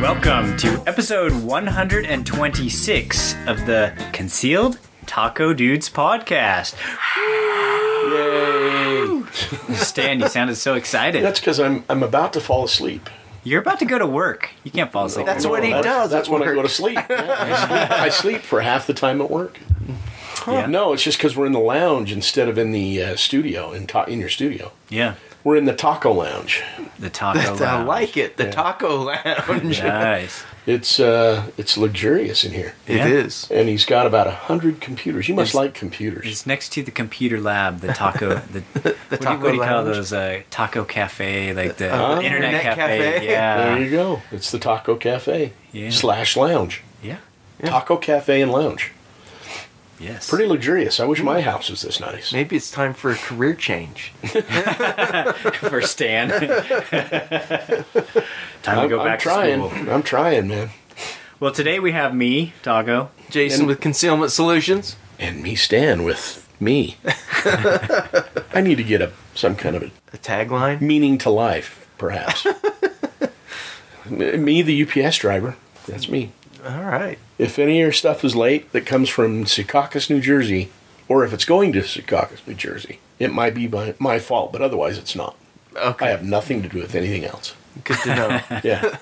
Welcome to episode 126 of the Concealed Taco Dudes podcast. Yay! Stan, you sounded so excited. That's because I'm I'm about to fall asleep. You're about to go to work. You can't fall asleep. That's at what he that's, does That's at when I go to sleep. Yeah, I, sleep I sleep for half the time at work. Yeah. No, it's just because we're in the lounge instead of in the uh, studio in ta- in your studio. Yeah, We're in the taco lounge. the taco. I lounge. I like it. The taco lounge. Nice. It's uh it's luxurious in here, It Yeah. is. and he's got about a hundred computers. You must It's- like computers. It's next to the computer lab, the taco. The, what, do you, taco what do you call those? Uh, taco cafe, like the Uh, internet, internet cafe. cafe. Yeah. there you go. It's the Taco Cafe Yeah. slash lounge. yeah. Taco Cafe and lounge. Yes. Pretty luxurious. I wish my hmm. house was this nice. Maybe it's time for a career change. for Stan. Time to I'm, go I'm back trying. to school. I'm trying, man. Well, today we have me, Doggo. Jason And- with Concealment Solutions. And me Stan with me. I need to get a some kind of a A tagline. meaning to life, perhaps. me, the UPS driver. That's me. All right. If any of your stuff is late that comes from Secaucus, New Jersey, or if it's going to Secaucus, New Jersey, it might be my, my fault, but otherwise it's not. Okay. I have nothing to do with anything else. Good to know. Yeah.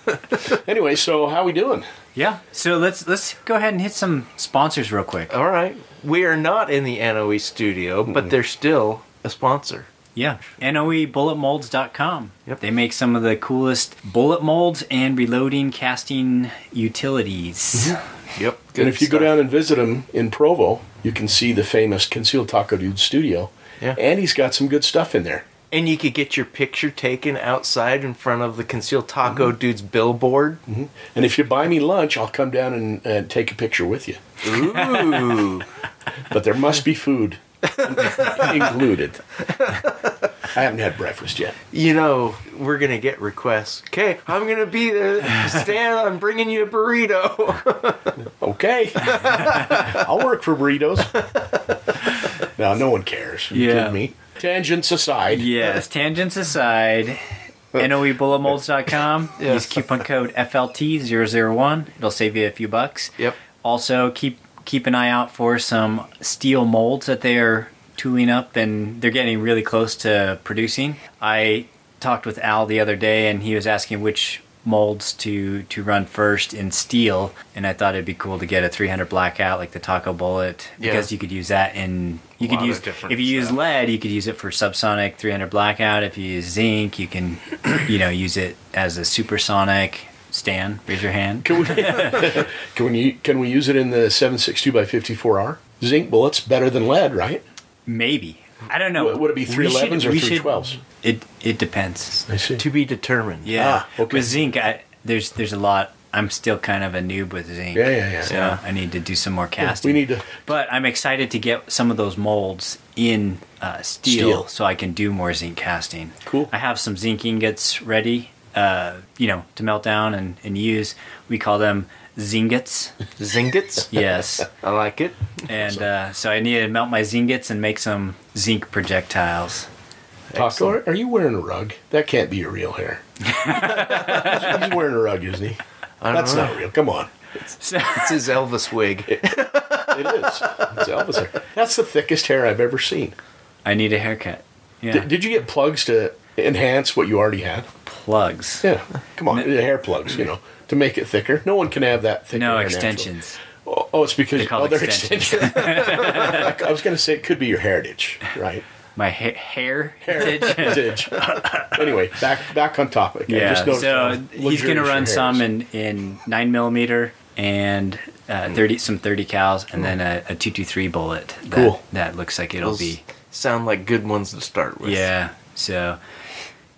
anyway, so how we doing? Yeah. So let's let's go ahead and hit some sponsors real quick. All right. We are not in the NOE studio, but they're still a sponsor. Yeah. NOEBulletMolds.com. Yep. They make some of the coolest bullet molds and reloading casting utilities. Mm-hmm. Yep. and if you go down and visit him in Provo, you can see the famous Concealed Taco Dude studio. Yeah. And he's got some good stuff in there. And you could get your picture taken outside in front of the Concealed Taco mm-hmm. Dude's billboard. Mm-hmm. And if you buy me lunch, I'll come down and, and take a picture with you. Ooh. But there must be food included. I haven't had breakfast yet. you know, we're going to get requests. Okay, I'm going to be there. Stan, I'm bringing you a burrito. Okay. I'll work for burritos. Now, no one cares. Are you Yeah. kidding me? Tangents aside. Yes. Tangents aside. NOEBulletMolds.com. Yes. Use coupon code FLT001. It'll save you a few bucks. yep. Also, keep keep an eye out for some steel molds that they are tooling up, and they're getting really close to producing. I talked with Al the other day, and he was asking which molds to to run first in steel, and I thought it'd be cool to get a 300 blackout like the Taco Bullet Yeah. because you could use that in you A could lot of use different if you use stuff. lead, you could use it for subsonic 300 blackout. If you use zinc, you can you know use it as a supersonic. Stan, raise your hand. Can we, can we can we use it in the 762 by 54R? Zinc bullets better than lead, right? Maybe. I don't know. Would- would it be 311s should- or we should- 312s? It it depends. I see. To be determined. Yeah. Ah, okay. With zinc, I, there's there's a lot. I'm still kind of a noob with zinc. Yeah, yeah, yeah. So Yeah. I need to do some more casting. We need to. But I'm excited to get some of those molds in uh, steel, Steel. so I can do more zinc casting. Cool. I have some zinc ingots ready, uh, you know, to melt down and, and use. We call them zingets. Zingits. Yes. I like it. and uh, so I need to melt my zingets and make some zinc projectiles. Taco, are, are you wearing a rug? That can't be your real hair. He's wearing a rug, isn't he? I That's know. not real. Come on. So, It's his Elvis wig. It is. It's Elvis hair. That's the thickest hair I've ever seen. I need a haircut. Yeah. D- did you get plugs to enhance what you already had? Plugs. Yeah. Come on, the hair plugs, you know, to make it thicker. No one can have that thick No hair extensions. Oh, oh, it's because They call oh, extensions. extensions. I was going to say it could be your heritage, right? My ha- hair. Heritage. anyway, back back on topic. Yeah. just So he's gonna run some hair in in nine millimeter and uh, thirty some thirty cals and then a, a two two three bullet. That, Cool. That looks like it'll Those be. sound like good ones to start with. Yeah. So,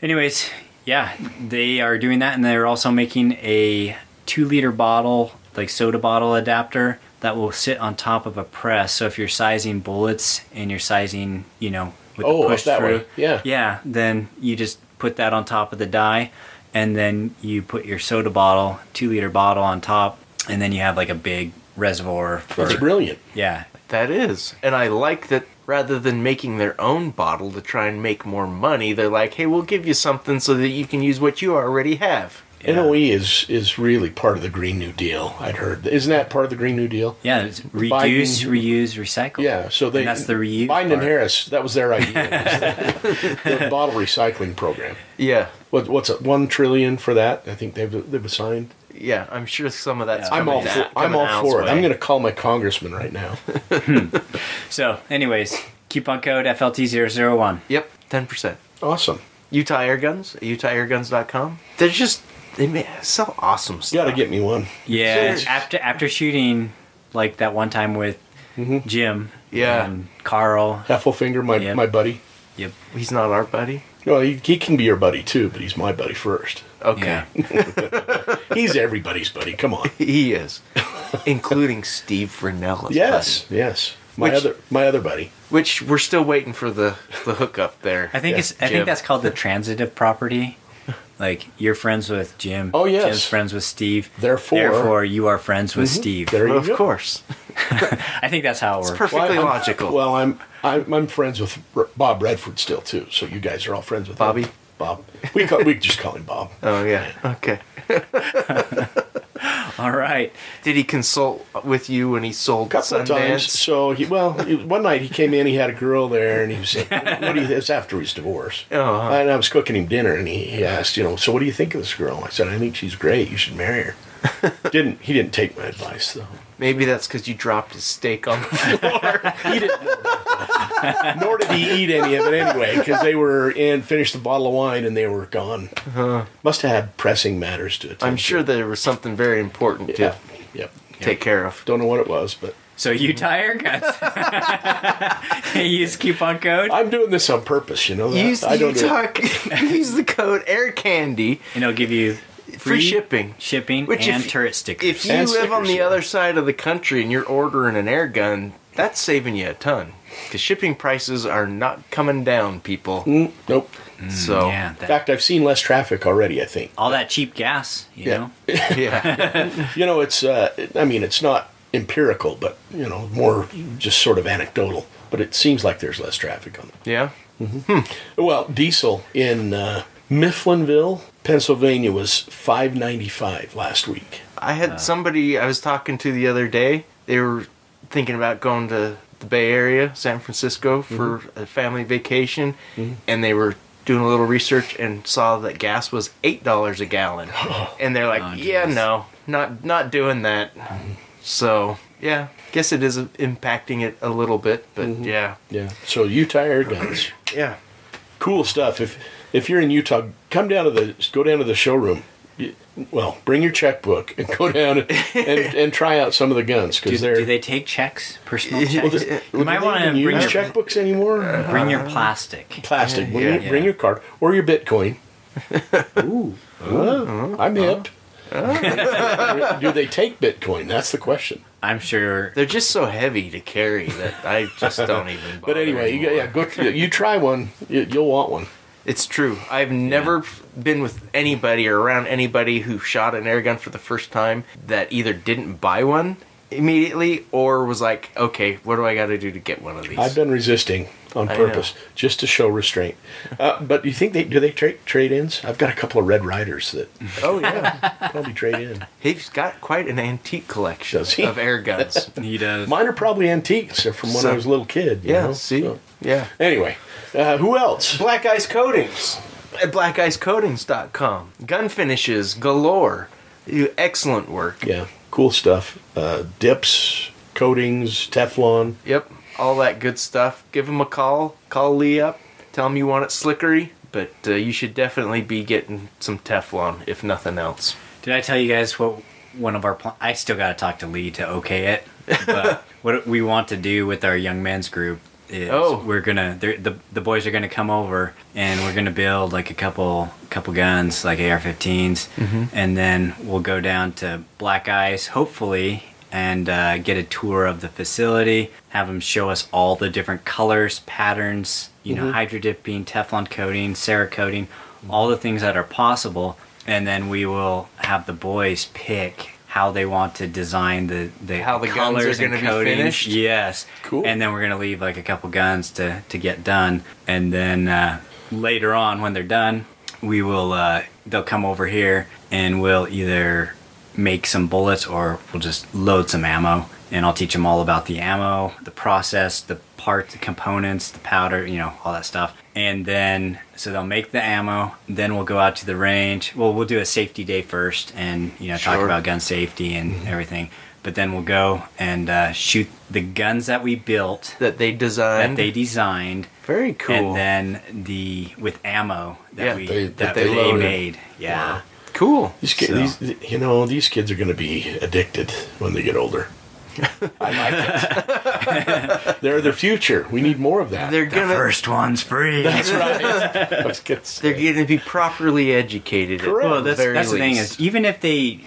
anyways, yeah, they are doing that, and they're also making a two liter bottle, like soda bottle adapter that will sit on top of a press. So if you're sizing bullets and you're sizing, you know, with Oh, the push that through, way. Yeah. yeah, then you just put that on top of the die, and then you put your soda bottle, two liter bottle on top, and then you have like a big reservoir for That's brilliant. yeah. That is. And I like that rather than making their own bottle to try and make more money, they're like, hey, we'll give you something so that you can use what you already have. Yeah. NOE is is really part of the Green New Deal. I'd heard. Isn't that part of the Green New Deal? Yeah, it's reduce, Biden- reuse, recycle. Yeah. So they And that's the reuse. Biden and. Harris. That was their idea. was the, the bottle recycling program. Yeah. What, what's it? One trillion for that? I think they've they've assigned. Yeah, I'm sure some of that's Yeah. I'm coming all that- for, I'm all for it. way. I'm going to call my congressman right now. Hmm. So, anyways, coupon code FLT001. Yep, 10%. Awesome. Utah Air Guns, utahairguns.com. They're just, they ma- sell awesome You got to get me one. Yeah, Sure. after after shooting like that one time with mm-hmm. Jim, Yeah. and Carl. Heffelfinger, my Yep. my buddy. Yep. He's not our buddy. Well, he, he can be your buddy too, but he's my buddy first. Okay. Yeah. He's everybody's buddy. Come on. He is. Including Steve Frenella's Yes, buddy. yes. My Which- other my other buddy. Which we're still waiting for the, the hookup there. I think Yeah, it's I Jim. think that's called the transitive property. Like you're friends with Jim. Oh, yes. Jim's friends with Steve. Therefore- therefore you are friends with mm-hmm. Steve. There you of go. course. I think that's how it It's works. perfectly I'm- logical. Well, I'm, I'm I'm friends with Bob Redford still too. So you guys are all friends with him. Bobby? Bob. We call, we just call him Bob. oh, yeah. Okay. All right. Did he consult with you when he sold A couple of times. So he well, one night he came in. He had a girl there, and he was saying, "What do you?" It's after his divorce. Oh, huh. And I was cooking him dinner, and he, he asked, you know, so what do you think of this girl? I said, I think she's great. You should marry her. didn't he? Didn't take my advice though. Maybe that's because you dropped his steak on the floor. He didn't. know about that. Nor did he eat any of it anyway, because they were in finished the bottle of wine and they were gone. Uh-huh. Must have had pressing matters to attend. I'm sure there was something very important to. to Yeah. Yep. take care of. Don't know what it was, but So you tire guys. use coupon code I'm doing this on purpose. You know that. Use, I don't do it. Utah, use the code Air Candy and it'll give you free shipping. shipping Which and if- turret stickers. If you And live on the yeah. other side of the country and you're ordering an air gun, that's saving you a ton. Because shipping prices are not coming down, people. Mm, nope. So, yeah, In fact, I've seen less traffic already. I think. all that cheap gas, you Yeah. know. yeah. You know, it's. Uh, I mean, it's not empirical, but you know, more just sort of anecdotal. But it seems like there's less traffic on them. yeah. Well, diesel in uh, Mifflinville, Pennsylvania, was five ninety five last week. I had somebody I was talking to the other day. They were thinking about going to the Bay Area, San Francisco, for Mm-hmm. a family vacation, and they were doing a little research and saw that gas was eight dollars a gallon, and they're like, Oh, "Yeah, no, not not doing that." Mm-hmm. So yeah, guess it is impacting it a little bit, but Mm-hmm. yeah, Yeah. So Utah Air Guns, yeah. Cool stuff. If if you're in Utah, come down to the go down to the showroom. You- Well, bring your checkbook and go down and, and, and try out some of the guns Do, because they're. do they take checks? Personal Well, checks? this- you Well, might want to even bring use your checkbooks anymore. bring your plastic. Plastic. Bring, Yeah. your, bring Yeah. your card or your Bitcoin. Ooh, Uh, I'm hip. Do they take Bitcoin? That's the question. I'm sure. They're just so heavy to carry that I just don't even. But anyway, you, yeah, go. You try one. You, you'll want one. It's true. I've never been with anybody or around anybody who shot an air gun for the first time that either didn't buy one immediately or was like, okay, what do I got to do to get one of these? I've been resisting on I know. purpose just to show restraint. Uh, but do you think they do they trade trade ins? I've got a couple of Red Ryders that oh, yeah. probably trade in. He's got quite an antique collection Does he? of air guns. He does. Mine are probably antiques. They're from when So- I was a little kid. you yeah, know? see? So- Yeah. Anyway, uh, who else? Black Ice Coatings at blackicecoatings.com. Gun finishes galore. Excellent work. Yeah, cool stuff. Uh, dips, coatings, Teflon. Yep, all that good stuff. Give him a call. Call Lee up. Tell him you want it slickery, but uh, you should definitely be getting some Teflon, if nothing else. Did I tell you guys what one of our? Pl- I still got to talk to Lee to okay it. But what we want to do with our young men's group is Oh. we're gonna the the boys are gonna come over and we're gonna build like a couple couple guns like AR-15s, and then we'll go down to Black Ice hopefully and uh, get a tour of the facility. Have them show us all the different colors, patterns, you know, hydro dipping, Teflon coating, Cerakoting, all the things that are possible, and then we will have the boys pick how they want to design the the How the guns colors are and gonna be finished? Yes, Cool. And then we're gonna leave like a couple guns to to get done, and then uh, later on when they're done, we will uh, they'll come over here and we'll either make some bullets or we'll just load some ammo and I'll teach them all about the ammo, the process, the parts, the components, the powder, you know, all that stuff. And then so they'll make the ammo, then we'll go out to the range. Well, we'll do a safety day first and you know talk about gun safety and everything. But then we'll go and uh, shoot the guns that we built that they designed. that they designed Very cool. and then the with ammo that Yeah, we they- that, that they, they made. Yeah. Wow. cool. These kids, So- these, you know, these kids are going to be addicted when they get older. I like it. They're the future. We need more of that. They're The gonna first one's free. That's right. They're going to be properly educated. Correct. well, that's, very that's the thing is even if they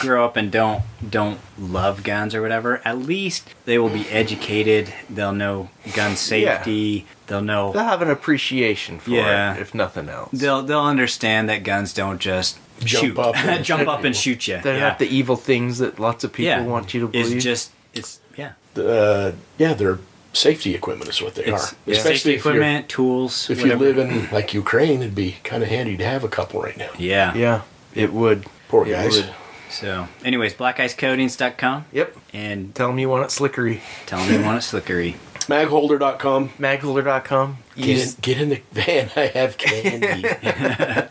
grow up and don't don't love guns or whatever, at least they will be educated. They'll know gun safety. They'll know they'll have an appreciation for Yeah. it, if nothing else. they'll they'll understand that guns don't just Jump shoot, up and jump shoot up and shoot you. They're yeah. not the evil things that lots of people yeah. want you to believe. It's just it's yeah. Uh, yeah, their safety equipment is what they It's, are. yeah. Especially safety if, you're, equipment, tools. if you live in like Ukraine, it'd be kind of handy to have a couple right now. yeah. yeah, it would. Poor It guys. would. So, anyways, blackicecoatings.com Yep. and Tell them you want it slickery. tell them you want it slickery. Magholder.com. Magholder.com. Get in, Use get in the van. I have candy.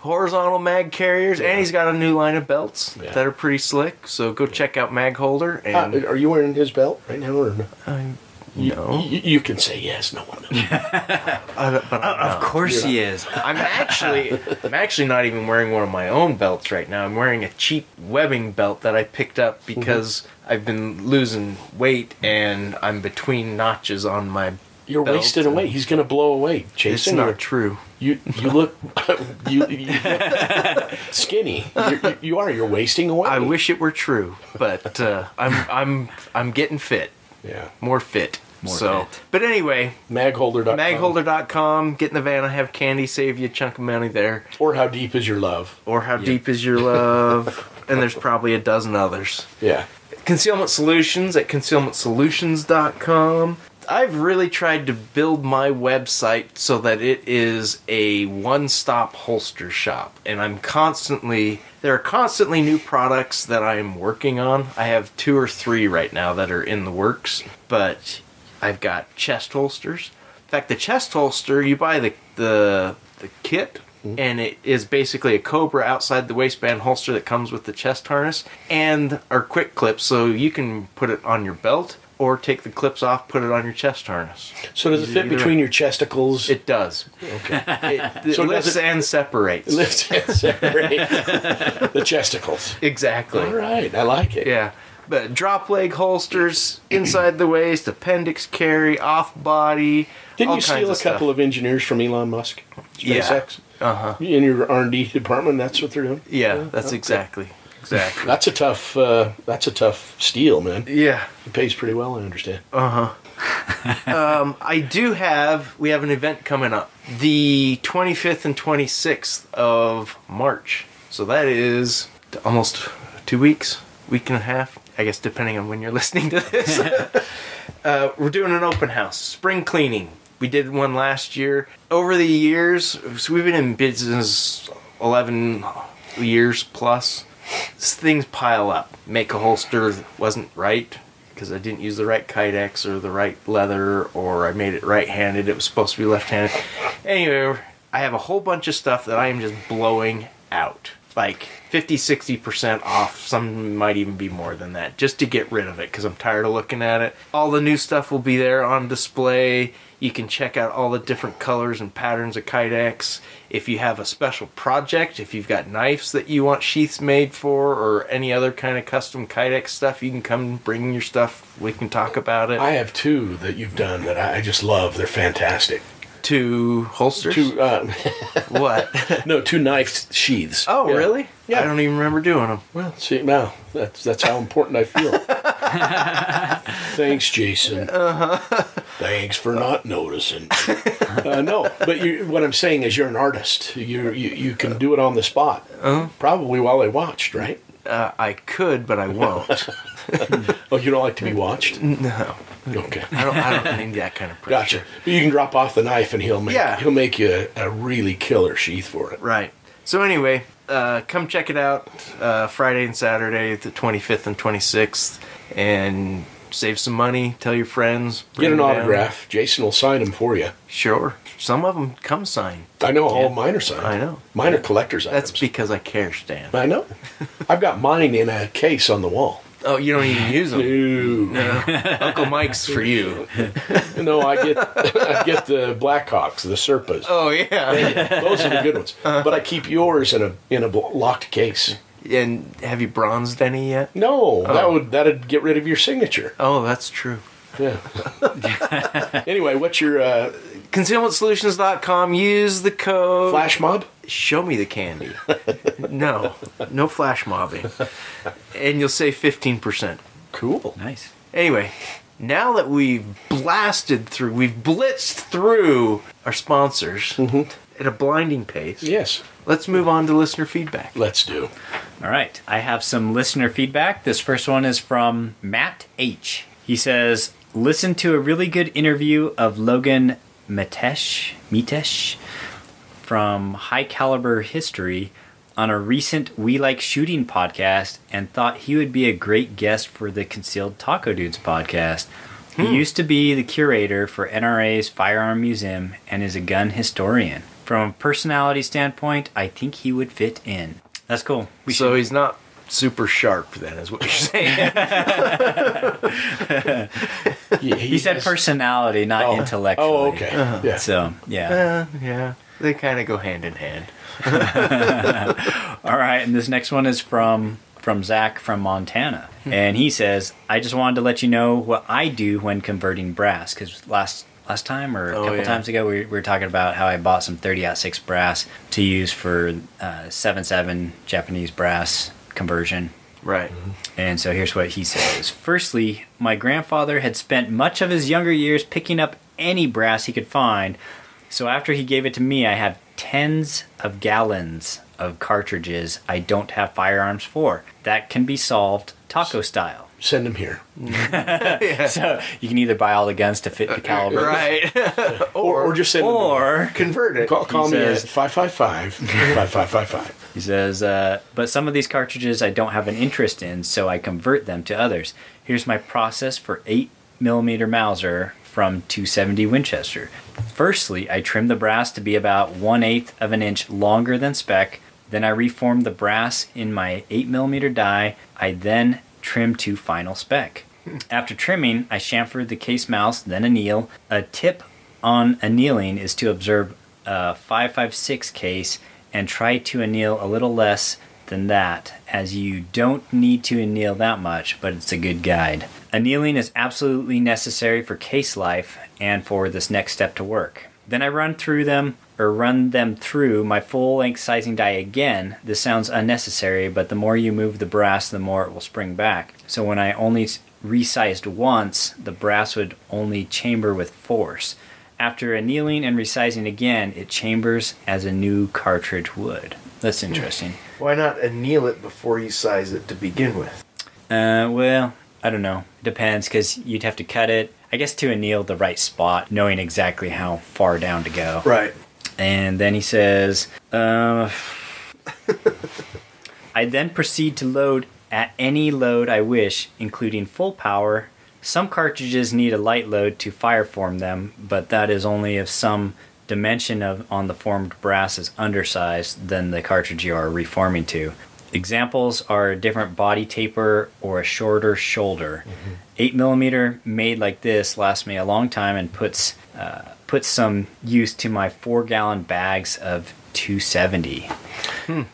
horizontal mag carriers, and he's got a new line of belts Yeah. that are pretty slick. So go check out Mag Holder. Uh, and are you wearing his belt right now, or no? I'm You, no, you, you can say yes. No one knows. I, but I'm Of not. course he is. I'm actually, I'm actually not even wearing one of my own belts right now. I'm wearing a cheap webbing belt that I picked up mm-hmm. because I've been losing weight and I'm between notches on my. You're Belt. wasting away. He's going to blow away. It's Jason, not you're- true. you you look you, you look skinny. You're, you are. You're wasting away. I wish it were true, but uh, I'm I'm I'm getting fit, Yeah. more fit. More so, fit. but anyway, Magholder.com. magholder.com. Get in the van. I have candy. Save you a chunk of money there. Or how deep is your love? Or how deep is your love? and there's probably a dozen others. Yeah. Concealment Solutions at concealmentsolutions.com. I've really tried to build my website so that it is a one stop holster shop. And I'm constantly, there are constantly new products that I'm working on. I have two or three right now that are in the works, but I've got chest holsters. In fact, the chest holster, you buy the, the, the kit mm-hmm. and it is basically a Cobra outside the waistband holster that comes with the chest harness and our quick clips, so you can put it on your belt or take the clips off, put it on your chest harness. So does it fit Either- between your chesticles? It does. okay. It, it So lifts it- and separates. Lift and separate the chesticles. exactly. All right. I like it. Yeah. But drop leg holsters, inside the waist, appendix carry, off body. Didn't you steal a of couple of engineers from Elon Musk? Yeah. Uh huh. In your R and D department, that's what they're doing. Yeah, that's okay. exactly. Exactly. That's a tough. Uh, that's a tough steal, man. yeah. It pays pretty well, I understand. Uh huh. um, I do have. We have an event coming up, the 25th and 26th of March. So that is almost two weeks, week and a half. I guess depending on when you're listening to this. uh, we're doing an open house, spring cleaning. We did one last year. Over the years, so we've been in business 11 years plus. Things pile up. Make a holster wasn't right because I didn't use the right kydex or the right leather or I made it right-handed. It was supposed to be left-handed. Anyway, I have a whole bunch of stuff that I am just blowing out. Like 50, 60% off. Some might even be more than that just to get rid of it because I'm tired of looking at it. All the new stuff will be there on display. You can check out all the different colors and patterns of kydex. If you have a special project, if you've got knives that you want sheaths made for, or any other kind of custom kydex stuff, you can come bring your stuff. We can talk about it. I have two that you've done that I just love. They're fantastic. To holsters. Two, uh, what? no, two knife sheaths. oh, Yeah. really? Yeah. I don't even remember doing them. Well, see, now that's that's how important I feel. Thanks, Jason. Thanks for not noticing. Uh, no, but you, what I'm saying is, you're an artist. You you you can do it on the spot. Probably while I watched, right? Uh, I could, but I won't. Oh, you don't like to be watched? no, Okay. I don't. I don't need that kind of pressure. Gotcha. But you can drop off the knife and he'll make Yeah. he'll make you a, a really killer sheath for it. Right. So anyway, uh, come check it out uh, Friday and Saturday, the 25th and 26th, and save some money. Tell your friends. Get an them down. autograph. Jason will sign them for you. Sure. Some of them come signed. I know all Yeah. mine are signed. I know. Mine are collector's That's items. because I care, Stan. I know. I've got mine in a case on the wall. Oh, you don't even use them. No, Uncle Mike's for you. no, I get I get the Blackhawks, the Serpas. Oh yeah. Those are the good ones. Uh-huh. But I keep yours in a in a locked case. And have you bronzed any yet? No, that Oh. would that'd get rid of your signature. Oh, that's true. Yeah. anyway, what's your uh, Concealmentsolutions.com. Use the code. flash mob? Show me the candy. no, no flash mobbing, and you'll save fifteen percent. Cool. Nice. Anyway, now that we've blasted through, we've blitzed through our sponsors at a blinding pace. Yes, Let's move on to listener feedback. let's do. All right. I have some listener feedback. This first one is from Matt H. He says, Listen to a really good interview of Logan Metesh, Metesh from High Caliber History on a recent We Like Shooting podcast and thought he would be a great guest for the Concealed Taco Dudes podcast. He hmm. used to be the curator for NRA's Firearm Museum and is a gun historian. From a personality standpoint, I think he would fit in. That's cool. We so should- he's not super sharp, then, is what you're saying. Yeah, he said has- personality, not Oh. intellectually. Oh, okay. Yeah. So, yeah. uh, yeah, they kind of go hand in hand. All right, and this next one is from from Zach from Montana, Hmm. and he says, "I just wanted to let you know what I do when converting brass because last last time or a Oh, couple yeah. times ago we, we were talking about how I bought some 30 6 brass to use for uh, 7 7 Japanese brass conversion." Right. Mm-hmm. And so here's what he says. Firstly, my grandfather had spent much of his younger years picking up any brass he could find. So after he gave it to me, I have tens of gallons of cartridges I don't have firearms for. That can be solved taco style. Send him here. So you can either buy all the guns to fit the caliber, Right. Or, or just send him or Convert it. Call, call me says- at 555 5555. He says, uh, but some of these cartridges I don't have an interest in, so I convert them to others. Here's my process for 8mm Mauser from 270 Winchester. Firstly, I trim the brass to be about 1 8th of an inch longer than spec. Then I reform the brass in my 8mm die. I then trim to final spec. After trimming, I chamfer the case mouse, then anneal. A tip on annealing is to observe a 556 case and try to anneal a little less than that, as you don't need to anneal that much, but it's a good guide. Annealing is absolutely necessary for case life and for this next step to work. Then I run through them or run them through my full length sizing die again. This sounds unnecessary, but the more you move the brass, the more it will spring back. So when I only resized once, the brass would only chamber with force. After annealing and resizing again, it chambers as a new cartridge would. That's interesting. Why not anneal it before you size it to begin with? Uh, well, I don't know. It depends because you'd have to cut it. I guess to anneal the right spot, knowing exactly how far down to go. Right. And then he says, uh, I then proceed to load at any load I wish, including full power. Some cartridges need a light load to fire form them, but that is only if some dimension of on the formed brass is undersized than the cartridge you are reforming to. Examples are a different body taper or a shorter shoulder. 8 millimeter made like this lasts me a long time and puts uh, puts some use to my four gallon bags of 270.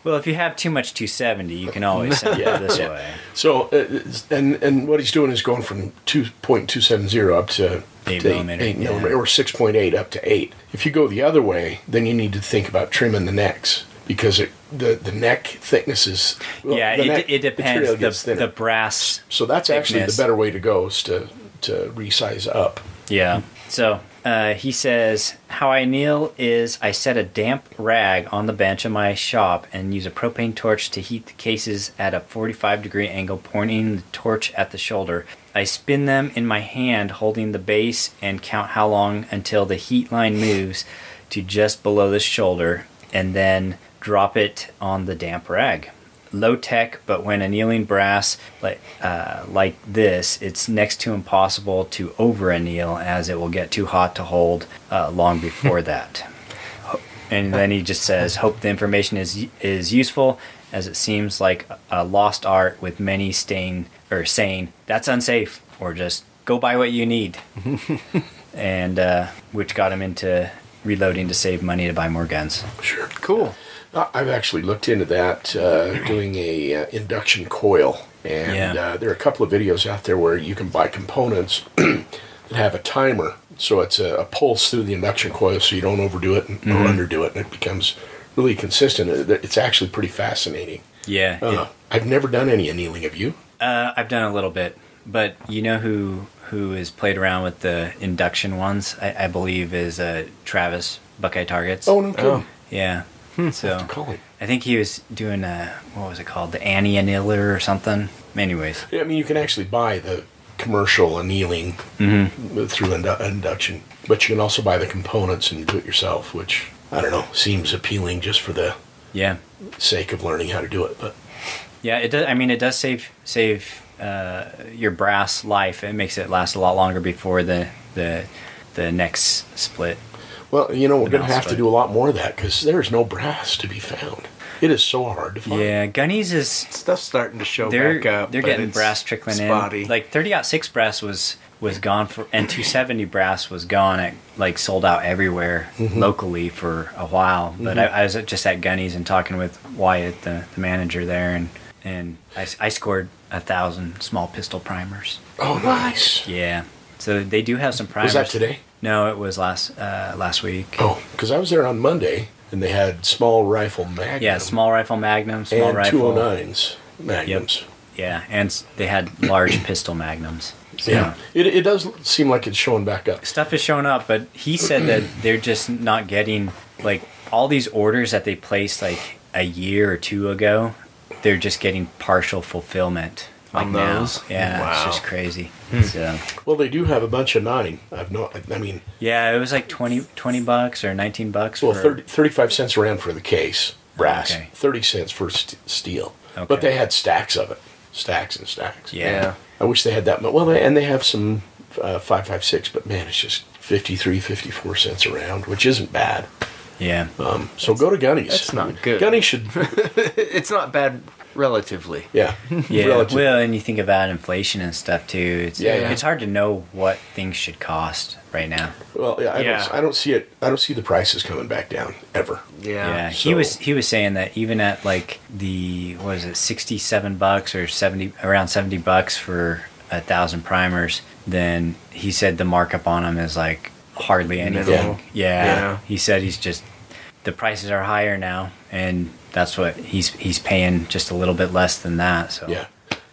Well, if you have too much 270, you can always send it this Yeah. way. So, uh, and and what he's doing is going from 2.270 up to Eight to millimeter, eight yeah. millimeter, or 6.8 up to 8. If you go the other way, then you need to think about trimming the necks because it, the the neck thickness is well, yeah, it, neck it depends. The, the brass. so that's actually the better way to go is to to resize up. Yeah. So Uh, he says, How I kneel is I set a damp rag on the bench of my shop and use a propane torch to heat the cases at a 45 degree angle, pointing the torch at the shoulder. I spin them in my hand, holding the base, and count how long until the heat line moves to just below the shoulder, and then drop it on the damp rag low tech, but when annealing brass like uh, like this, it's next to impossible to over anneal as it will get too hot to hold uh, long before that. And then he just says, "Hope the information is is useful." As it seems like a lost art, with many staying or saying that's unsafe, or just go buy what you need, and uh, which got him into reloading to save money to buy more guns. Sure. Cool. Uh, I've actually looked into that, uh, doing a uh, induction coil, and Yeah. uh, there are a couple of videos out there where you can buy components that have a timer, so it's a, a pulse through the induction coil, so you don't overdo it and, or underdo it, and it becomes really consistent. It's actually pretty fascinating. Yeah, Uh, I've never done any annealing. Have you? Uh, I've done a little bit, but you know who who has played around with the induction ones? I, I believe is uh, Travis Buckeye Targets. Oh no, kidding. Oh. yeah. Hmm. So Call. I think he was doing a what was it called, the Annie Annealer or something. Anyways, Yeah, I mean, you can actually buy the commercial annealing mm-hmm. through indu- induction, but you can also buy the components and do it yourself, which I don't know seems appealing just for the yeah, sake of learning how to do it. But yeah. It does. I mean, it does save save uh, your brass life. It makes it last a lot longer before the the the next split. Well, you know, we're going to have mouse to do a lot more of that because there's no brass to be found. It is so hard to find. Yeah, Gunny's is Stuff's starting to show they're back up. they're getting brass trickling spotty. in. Like thirty six brass was was gone for, and two seventy brass was gone at like sold out everywhere Mm-hmm. locally for a while. But I, I was just at Gunny's and talking with Wyatt, the, the manager there, and and I, s- I scored a thousand small pistol primers. Oh, nice. Yeah, so they do have some primers. Was that today? No, it was last uh, last week. Oh, because I was there on Monday and they had small rifle magnum. Yeah, small rifle magnum, small and rifle. 209s magnums. Yeah, and they had large pistol magnums. So. Yeah, it, it does seem like it's showing back up. stuff is showing up, but he said that they're just not getting like all these orders that they placed like a year or two ago. They're just getting partial fulfillment like On now. those? Yeah, Wow. it's just crazy. So Well, they do have a bunch of nine. I've not. I mean, yeah, it was like 20, 20 bucks or nineteen bucks. well, for, 30, 35 cents around for the case, brass. Okay. Thirty cents for st- steel. Okay. But they had stacks of it, stacks and stacks. Yeah. yeah. I wish they had that much. Well, they, and they have some uh, five five six, but man, it's just 53, 54 cents around, which isn't bad. yeah, Um, so go to Gunny's. That's not good. Gunny should, It's not bad relatively. yeah, yeah. relative- Well, and you think about inflation and stuff too. It's Yeah, yeah. it's hard to know what things should cost right now. Well, yeah, I, Yeah. Don't, I don't see it. I don't see the prices coming back down ever. Yeah. Yeah, he was he was saying that even at like the what was it sixty seven bucks or seventy around seventy bucks for a thousand primers, then he said the markup on them is like hardly anything. Minimal. Yeah. Yeah. he said he's just the prices are higher now, and that's what he's he's paying just a little bit less than that. So Yeah,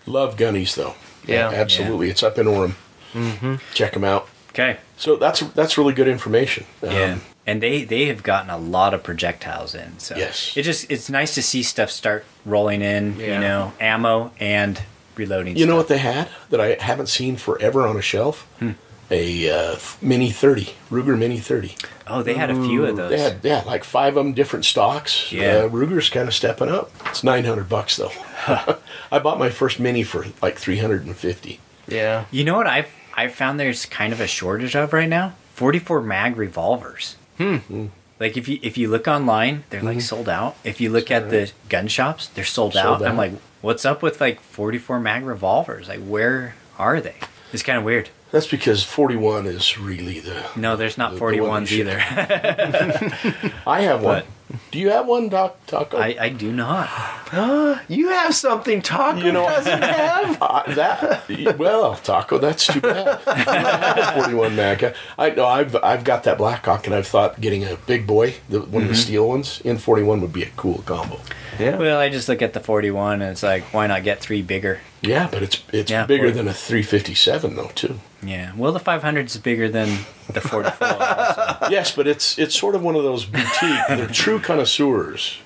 love Gunnies though. Yeah. absolutely. It's up in Orem. Mm-hmm. Check them out. okay, So that's that's really good information. Um, yeah. And they, they have gotten a lot of projectiles in, so Yes. it just it's nice to see stuff start rolling in. Yeah. You know, ammo and reloading. You know what they had that I haven't seen forever on a shelf? Hmm. A uh, Mini 30, Ruger Mini 30. Oh, they had a few of those. They had yeah, like five of them, different stocks. Yeah. uh, Ruger's kind of stepping up. It's nine hundred bucks though. I bought my first Mini for like three hundred and fifty. Yeah. You know what I've I've found there's kind of a shortage of right now? 44 mag revolvers. Hmm. Like if you if you look online, they're like sold out. If you look at the gun shops, they're sold. Sold out. I'm like, what's up with like 44 mag revolvers? Like where are they? It's kind of weird. That's because forty one is really the. No, there's not The- the one 41s you either. I have one. But- Do you have one, Doc? Taco? I, I do not. You have something Taco You know- doesn't have? Uh, that well, Taco, that's too bad. I have a 41 mag. I know I've I've got that Blackhawk, and I've thought getting a big boy, the, one Mm-hmm. of the steel ones, in 41 would be a cool combo. Yeah. Well, I just look at the 41 and it's like, why not get three bigger? Yeah, but it's it's Yeah, bigger for- than a 357 though too. Yeah. Well, the 500 is bigger than the 44. also. yes, but it's it's sort of one of those boutique. they're true connoisseurs.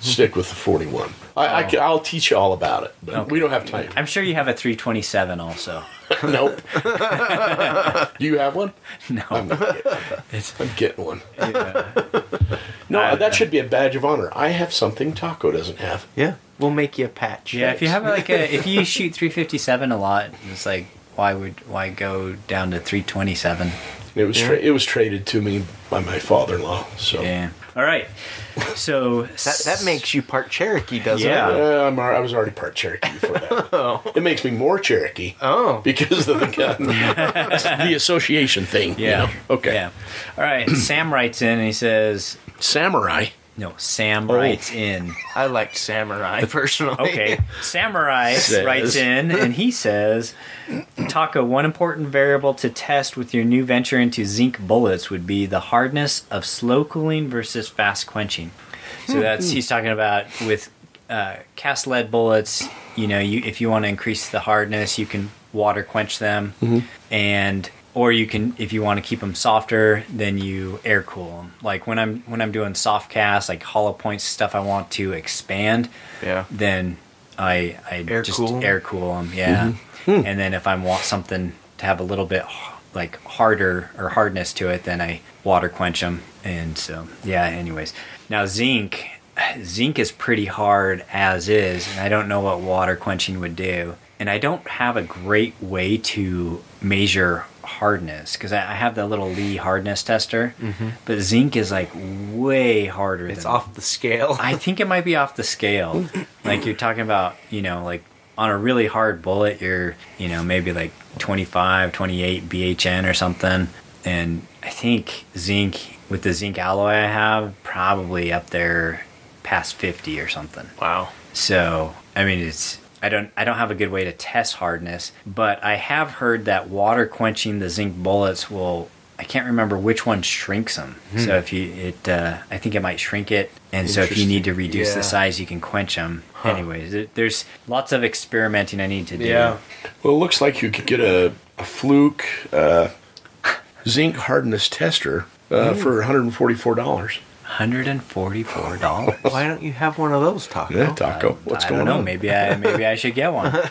Stick with the 41. I, I will teach you all about it, but we don't have time. I'm sure you have a 327 also. nope. Do you have one? No. I'm, getting, It's, I'm getting one. yeah. No, I- uh, that should be a badge of honor. I have something Taco doesn't have. Yeah, we'll make you a patch. Yeah, if you have like a if you shoot 357 a lot, it's like why would why go down to 327? It was tra- it was traded to me by my father-in-law. So Yeah. All right. So that that makes you part Cherokee, doesn't Yeah. it? Uh, I'm, I was already part Cherokee before that. It makes me more Cherokee Oh, because of the gun. the association thing. you yeah. know? Okay. Yeah. All right. Sam writes in and he says, Samurai. No, Sam Oh. writes in. I liked Samurai personally. Okay. Samurai Says. writes in and he says, Taco, one important variable to test with your new venture into zinc bullets would be the hardness of slow cooling versus fast quenching. So that's he's talking about with uh, cast lead bullets. You know, you if you want to increase the hardness, you can water quench them, and or you can if you want to keep them softer, then you air cool them. Like when I'm when I'm doing soft cast, like hollow points stuff, I want to expand Yeah. then I I Air just cool 'em? air cool them, yeah. Mm-hmm. Hmm. And then if I want something to have a little bit like harder or hardness to it, then I water quench them. And so yeah. Anyways, now zinc, zinc is pretty hard as is, and I don't know what water quenching would do. And I don't have a great way to measure hardness because I have the little Lee hardness tester, mm-hmm. but zinc is like way harder. It's than off the scale. I think it might be off the scale. like you're talking about, you know, like on a really hard bullet, you're, you know, maybe like 25, 28 BHN or something. And I think zinc, with the zinc alloy I have, probably up there past 50 or something. wow. So, I mean, it's I don't I don't have a good way to test hardness, but I have heard that water quenching the zinc bullets will I can't remember which one shrinks them. Hmm. So if you it uh, I think it might shrink it, and so if you need to reduce yeah. the size, you can quench them. Huh. Anyways, it, there's lots of experimenting I need to do. Yeah. Well, it looks like you could get a a fluke uh, zinc hardness tester uh, for 144 dollars. $144. Why don't you have one of those tacos? Yeah, Taco. Uh, what's I going don't know. on? Maybe I maybe I should get one.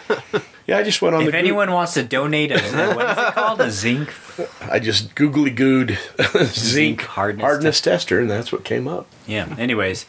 Yeah, I just went on if the. anyone wants to donate a what is it called? A zinc I just googly gooed zinc, zinc hardness, hardness tester. tester, and that's what came up. Yeah. Anyways,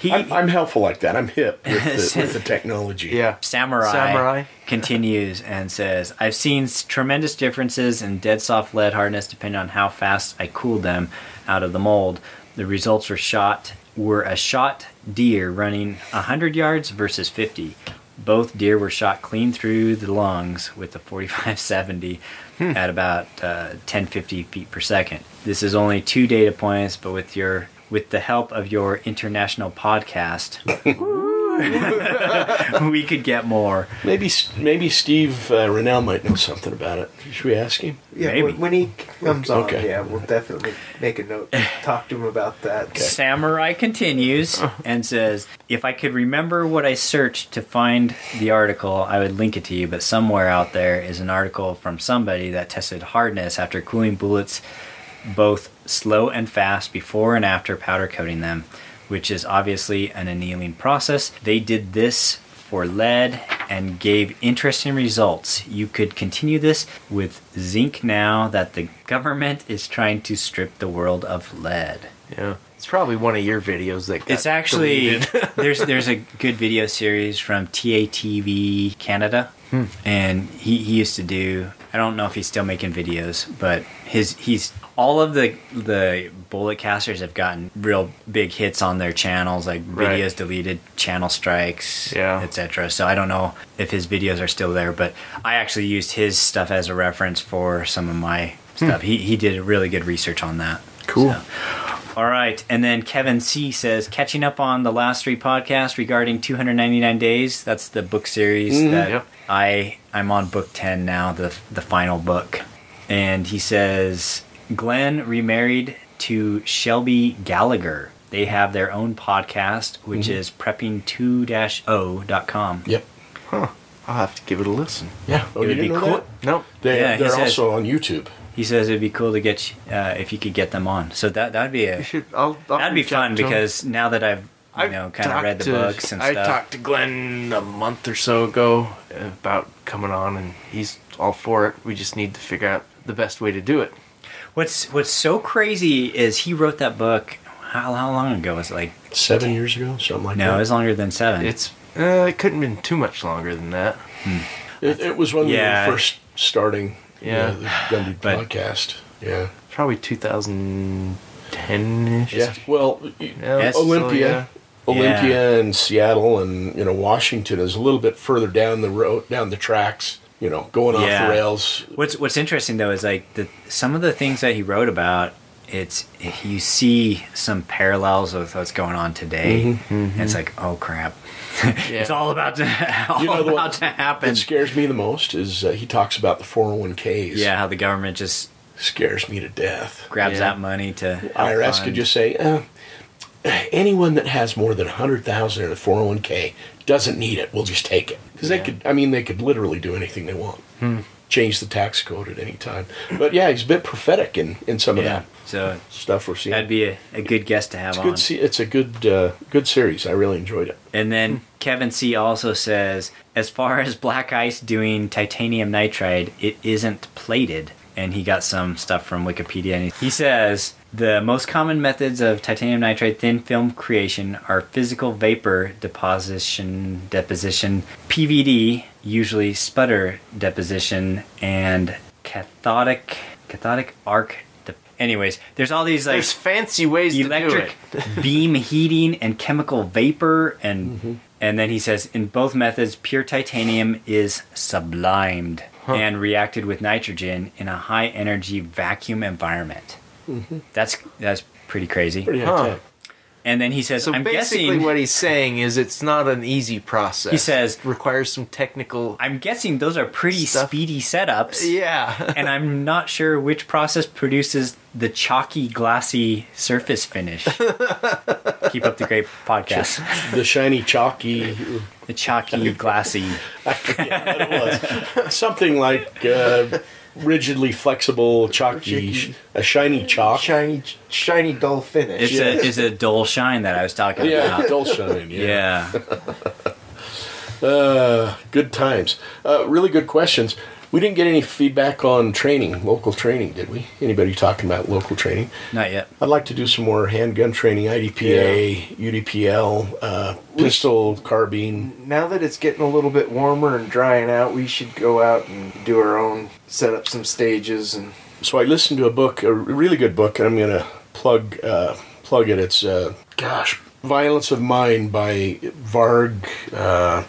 he I'm, I'm helpful like that. I'm hip with the, with the technology. Yeah. samurai, Samurai. continues and says, "I've seen tremendous differences in dead soft lead hardness depending on how fast I cooled them out of the mold. The results were shot were a shot deer running 100 yards versus 50. Both deer were shot clean through the lungs with the 4570 at about uh, 1050 feet per second. This is only two data points, but with your with the help of your international podcast, we could get more. Maybe maybe Steve uh, Rennell might know something about it. Should we ask him? Yeah, Maybe. when, when he comes on, Okay. yeah, we'll definitely make a note. Talk to him about that. Samurai continues and says, If I could remember what I searched to find the article, I would link it to you, but somewhere out there is an article from somebody that tested hardness after cooling bullets both slow and fast before and after powder coating them, which is obviously an annealing process. They did this for lead and gave interesting results. You could continue this with zinc now that the government is trying to strip the world of lead. Yeah. It's probably one of your videos that got It's actually there's there's a good video series from TATV Canada, and he, he used to do. I don't know if he's still making videos, but his he's all of the the bullet casters have gotten real big hits on their channels, like Right. videos deleted, channel strikes, Yeah. etc. So I don't know if his videos are still there, but I actually used his stuff as a reference for some of my hmm. stuff. He he did really good research on that. Cool. So- all right, and then Kevin C says catching up on the last three podcasts regarding 299 days. That's the book series mm-hmm. that Yep. I I'm on book 10 now, the the final book. And he says Glenn remarried to Shelby Gallagher. They have their own podcast, which mm-hmm. is prepping2-o.com. Yep. I I'll have to give it a listen. Yeah. Oh, It you would be know cool. that? Nope. They, yeah, they're said- also on YouTube. He says it'd be cool to get uh, if you could get them on. So that that'd be You a should. I'll, I'll that'd be fun to him. because now that I've you I've know kind of read the to- books and I stuff. I talked to Glenn a month or so ago about coming on, and he's all for it. We just need to figure out the best way to do it. What's What's so crazy is he wrote that book. How, how long ago was it? Like Seven years ago, something like no, that. it was longer than seven. It's uh, it couldn't have been too much longer than that. It, it was when Yeah. we were first starting Yeah. yeah. the Gundy But- podcast. Yeah. Probably 2010 ish. Yeah. Well, y- Yeah, Yes. so, Olympia, yeah. Olympia, and Seattle, and you know Washington is a little bit further down the road, down the tracks. You know, going off Yeah. the rails. What's What's interesting though is like the some of the things that he wrote about. It's you see some parallels with what's going on today. And it's like, oh crap, it's all about to all You know about one to happen. that scares me the most is uh, he talks about the 401ks. Yeah, how the government just scares me to death. grabs Yeah. that money to help IRS fund. could just say, uh, anyone that has more than 100000 in a 401k doesn't need it. We'll just take it. Because they could, I mean, they could literally do anything they want. Change the tax code at any time. But yeah, he's a bit prophetic in, in some of that So stuff we're seeing. that'd be a, a good guest to have it's, on. good it's a good uh, good series. I really enjoyed it. And then Kevin C also says, as far as Black Ice doing titanium nitride, it isn't plated. And he got some stuff from Wikipedia. And he says the most common methods of titanium nitride thin film creation are physical vapor deposition, deposition, PVD, usually sputter deposition, and cathodic cathodic arc. Anyways, there's all these like There's fancy ways electric to do it. beam heating and chemical vapor and Mm-hmm. and then he says in both methods pure titanium is sublimed and reacted with nitrogen in a high energy vacuum environment that's that's pretty crazy Mm-hmm. Pretty Huh. and then he says So i'm basically, guessing what he's saying is it's not an easy process. He says- It requires some technical. i'm guessing those are pretty Stuff. speedy setups Yeah. and i'm not sure which process produces the chalky glassy surface finish keep up the great podcast The shiny, chalky. the chalky glassy I forget what it was. Something like uh, rigidly flexible, chalky, a shiny chalk. Shiny, shiny, dull finish. It's a it's a dull shine that I was talking Yeah, about. dull shine. Yeah. Yeah. Uh, good times. Uh, really good questions. We didn't get any feedback on training, local training, did we? Anybody talking about local training? Not yet. I'd like to do some more handgun training, IDPA, UDPL, uh, pistol, carbine. Now that it's getting a little bit warmer and drying out, we should go out and do our own, set up some stages and So I listened to a book, a really good book, and I'm going to plug uh, plug it. It's uh, gosh, Violence of Mind by Varg uh,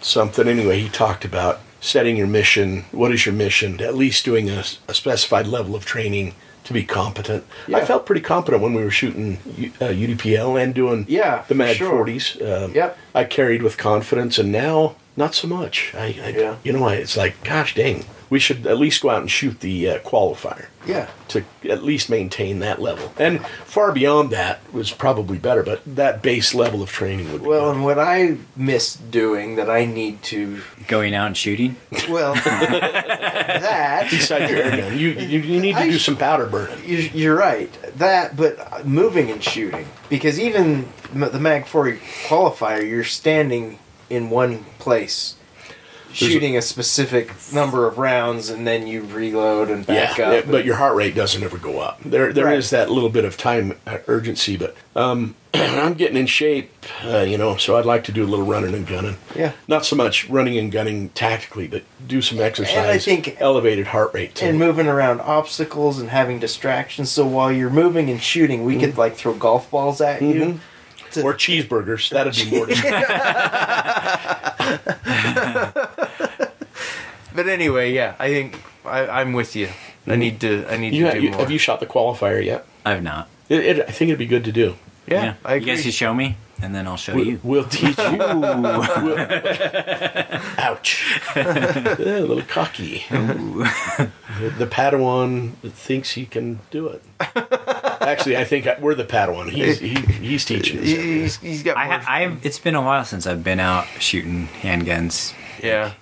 something. Anyway, he talked about setting your mission. What is your mission? At least doing a, a specified level of training to be competent. I felt pretty competent when we were shooting U- uh, UDPL and doing Yeah, the Mag sure. 40s. Um, Yep. I carried with confidence, and now not so much. I, I Yeah. you know, I, it's like, gosh dang, we should at least go out and shoot the uh, qualifier yeah. to at least maintain that level. And far beyond that was probably better, but that base level of training would be Well, good. and what I miss doing that I need to, Going out and shooting. well, that Besides your air gun, you, you, you need to I do sh- some powder burning. you- you're right. That, but moving and shooting because even the Mag 40 qualifier, you're standing in one place. Shooting a specific number of rounds and then you reload and back yeah, up. but your heart rate doesn't ever go up. There, there is Right. that little bit of time urgency, but um, I'm getting in shape, uh, you know. So I'd like to do a little running and gunning. Yeah. not so much running and gunning tactically, but do some exercise. And I think- elevated heart rate too. and moving around obstacles and having distractions. So while you're moving and shooting, we could like throw golf balls at you. To- or cheeseburgers. That'd be more. But anyway, yeah, I think I, I'm with you. I mm-hmm. need to. I need you, to have, do you, more. have you shot the qualifier yet? I've not. It, it, I think it'd be good to do. Yeah, I guess You guys agree. can show me, and then I'll show We, you. We'll teach you. We'll- ouch. Yeah, a little cocky. the, the Padawan thinks he can do it. Actually, I think we're the Padawan. He's he, he's teaching us. He- he's, he's got I, more. I've. It's been a while since I've been out shooting handguns. yeah,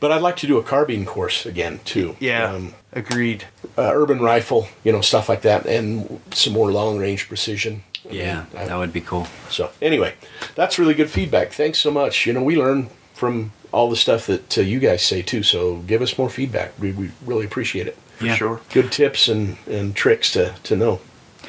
But I'd like to do a carbine course again too. Yeah, Um, agreed. uh, urban rifle, you know, stuff like that, and some more long range precision. I Yeah, mean, that would be cool. So anyway, that's really good feedback. Thanks so much. You know, we learn from all the stuff that uh, you guys say too. So give us more feedback. We, we really appreciate it. For Yeah. sure. Good tips and, and tricks to, to know.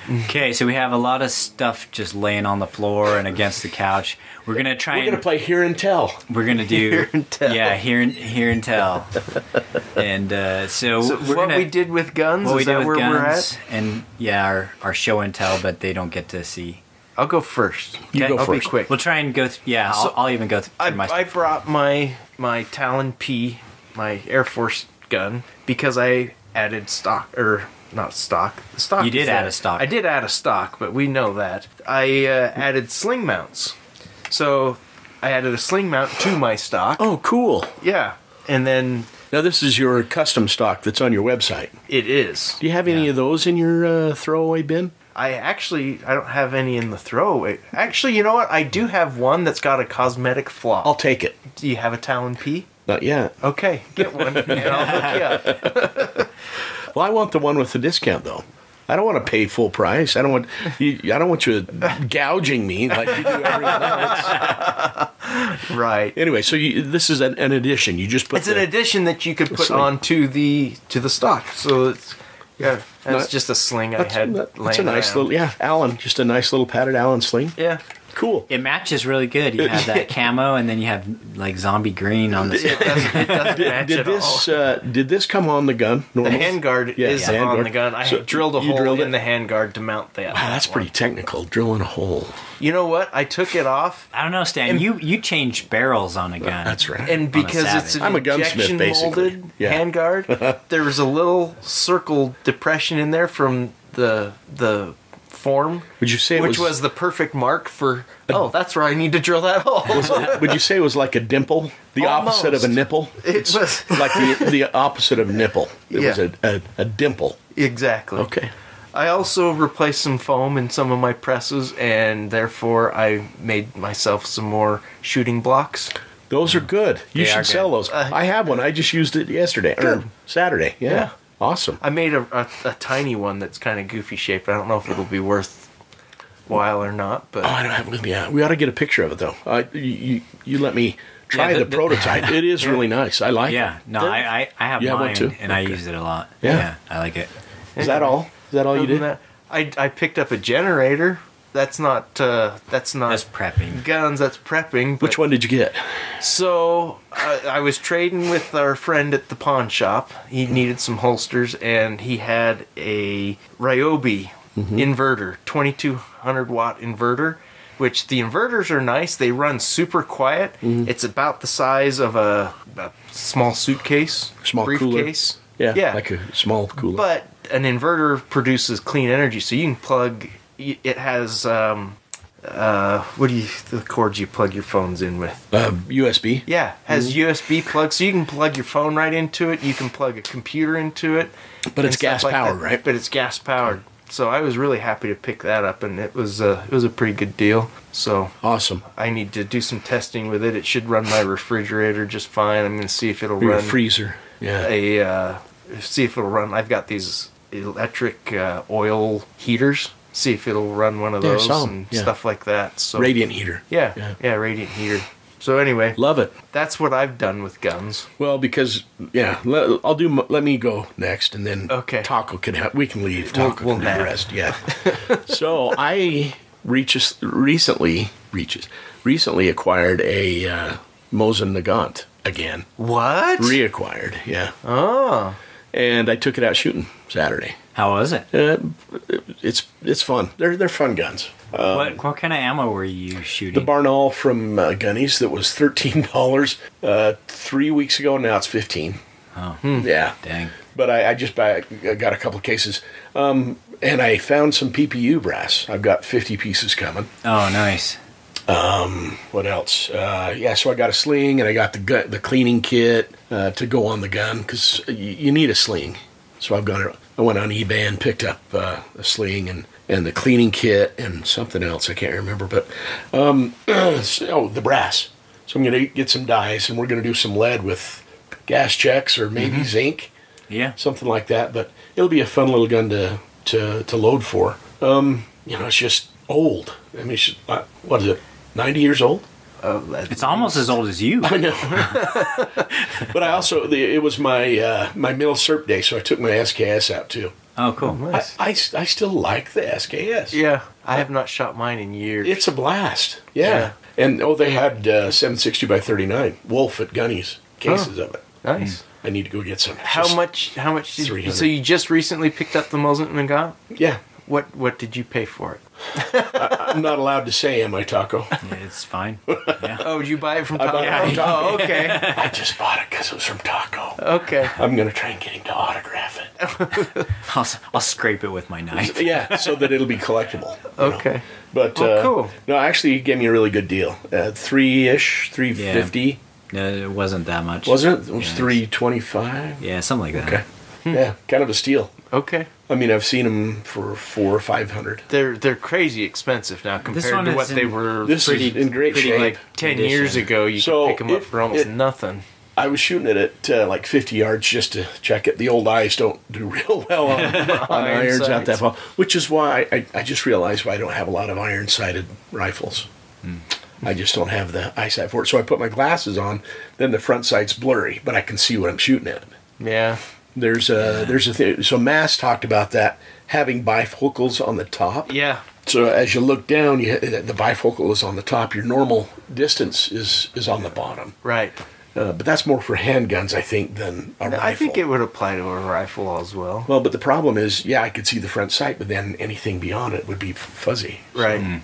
Okay, so we have a lot of stuff just laying on the floor and against the couch. We're gonna try We're and gonna play hear and tell. we're gonna do Hear and tell. yeah hear and hear and tell. and uh, so, So we're what gonna we did with guns what is we did that with where we're guns at? and yeah our, our show and tell, but they don't get to see. I'll go first. You go I'll first. be quick. We'll try and go. Th- yeah, So, I'll, I'll even go th- I, through my. I brought my my Talon P, my Air Force gun, because I added stock or not stock. The stock. You did add there. a stock. I did add a stock, but we know that I uh, added sling mounts. So I added a sling mount to my stock. Oh, cool. Yeah, and then Now this is your custom stock that's on your website. it is. Do you have any Yeah. of those in your uh, throwaway bin? I actually I don't have any in the throwaway. Actually, you know what? I do have one that's got a cosmetic flaw. I'll take it. do you have a Talon P? Not yet. Okay, get one and I'll hook you up. Well, I want the one with the discount though. I don't want to pay full price. I don't want you. I don't want you gouging me like you do every night. Right. Anyway, so you, this is an, an addition. You just put It's an addition that you could put sling. on to the to the stock. So it's yeah, that's Not- just a sling I had. that- that's a nice around. little yeah, Allen. Just a nice little padded Allen sling. Yeah. Cool. it matches really good. You have that camo, and then you have like zombie green on the. It doesn't, it doesn't match Did this uh, did this come on the gun? The handguard Yeah, is the on handguard. the gun. I So drilled a hole drilled in it? the handguard to mount that. Wow, that's pretty technical. Drilling a hole. You know what? I took it off, I don't know, Stan. And- you you changed barrels on a gun. That's right. and because Savage. it's an I'm a gunsmith, injection basically. molded Yeah. handguard, there was a little circle depression in there from the the form, Would you say it which was, was the perfect mark for. Oh, that's where I need to drill that hole. Would you say it was like a dimple? The opposite of a nipple? It was like the the opposite of nipple. It was a, a, a dimple. exactly Okay. I also replaced some foam in some of my presses, and therefore I made myself some more shooting blocks. Those are good. You They should sell those. Uh, I have one. I just used it yesterday or Good. Saturday. Yeah. Yeah. Awesome. I made a, a, a tiny one that's kind of goofy shaped. I don't know if it'll be worth while or not, but Oh, I don't have. Yeah, we ought to get a picture of it though. Uh, you, you you let me try Yeah, the, the- the- prototype. It is really nice. I like yeah, it. no, There- I, I I have You have one mine, too? and I use it a lot. Yeah. I like it. Is that all? Is that all you did? that, I, I picked up a generator. That's not uh, that's not That's prepping. guns. That's prepping. Which one did you get? So I, I was trading with our friend at the pawn shop. He needed some holsters, and he had a Ryobi inverter, 2200 watt inverter. Which the inverters are nice. They run super quiet. It's about the size of a, a small suitcase, Small cooler. Yeah, yeah. like a small cooler. But an inverter produces clean energy, so you can plug. It has um, uh, what do you the cords you plug your phones in with? uh, USB. Yeah, has Mm-hmm. USB plugs, so you can plug your phone right into it. You can plug a computer into it. But it's gas like powered, that. right? But it's gas powered. So I was really happy to pick that up, and it was uh, it was a pretty good deal. So Awesome. I need to do some testing with it. It should run my refrigerator just fine. I'm going to see if it'll your run freezer. Yeah. a uh, see if it'll run. I've got these electric uh, oil heaters. See if it'll run one of Yeah, those saw 'em, and yeah. stuff like that. So Radiant heater. yeah, Yeah. yeah, radiant heater. So anyway, Love it. that's what I've done with guns. Well, because yeah, let, I'll do. Let me go next, and then Okay. Taco can have. We can leave. We'll- Taco we'll can do the rest. Yeah. so I reaches recently reaches recently acquired a uh, Mosin Nagant again. What? Reacquired. Yeah. oh, And I took it out shooting Saturday. How was it? Uh, it's it's fun. They're they're fun guns. what what kind of ammo were you shooting? The? Barnaul from uh, Gunnies that was thirteen dollars uh, three weeks ago. Now it's fifteen. oh, Yeah. dang. but I, I just buy, I got a couple of cases. Um, and I found some PPU brass. I've got 50 pieces coming. Oh, nice. What else? Uh, yeah, so I got a sling and I got the gun, the cleaning kit uh, to go on the gun because you, you need a sling. So I've gone. I went on eBay and picked up uh, a sling and, and the cleaning kit and something else I can't remember. But um, so- oh, the brass. So I'm gonna get some dies and we're gonna do some lead with gas checks or maybe Mm-hmm. zinc, Yeah. something like that. But it'll be a fun little gun to to, to load for. Um, you know, it's just old. I mean, just, uh, what is it? Ninety years old. Oh, that's It's almost as old as you. I know. but I also the, it was my uh, my middle SERP day, so I took my SKS out too. Oh, cool. I, nice. I, I still like the SKS. Yeah, I have not shot mine in years. It's a blast. Yeah. Yeah. And oh, they had uh, 760 by 39 Wolf at Gunny's cases of it. nice. I need to go get some. How Just- much? How much did 300. So you just recently picked up the Mosin Nagant? Yeah. What What did you pay for it? I'm not allowed to say, am I, Taco? It's fine. Yeah. Oh, did you buy it from I Taco? bought it from Taco. Oh, okay. I just bought it because it was from Taco. Okay. I'm going to try and get him to autograph it. I'll, s- I'll scrape it with my knife. yeah, so that it'll be collectible. you know. Okay. But Oh, uh, cool. No, actually, he gave me a really good deal. Uh, three ish, three fifty. No, it wasn't that much. Wasn't it? It was Yeah, three twenty five. Yeah, something like that. Okay. Yeah, kind of a steal. Okay. I mean, I've seen them for four or five hundred. They're they're crazy expensive now compared to is what they were. This Pretty- is in great pretty, shape. like ten condition. years ago, you So could pick them up for almost it- nothing. I was shooting it at uh, like 50 yards just to check it. The old eyes don't do real well on, on Iron irons out sights. that far, which is why I, I just realized why I don't have a lot of iron sighted rifles. I just don't have the eyesight for it. So I put my glasses on, then the front sight's blurry, but I can see what I'm shooting at. Yeah. There's a there's a thing. So Mas talked about that having bifocals on the top. Yeah. So as you look down, you, the bifocal is on the top. Your normal distance is is on the bottom. Right. Uh, but that's more for handguns, I think, than a rifle. I think it would apply to a rifle as well. Well, but the problem is, yeah, I could see the front sight, but then anything beyond it would be fuzzy. Right.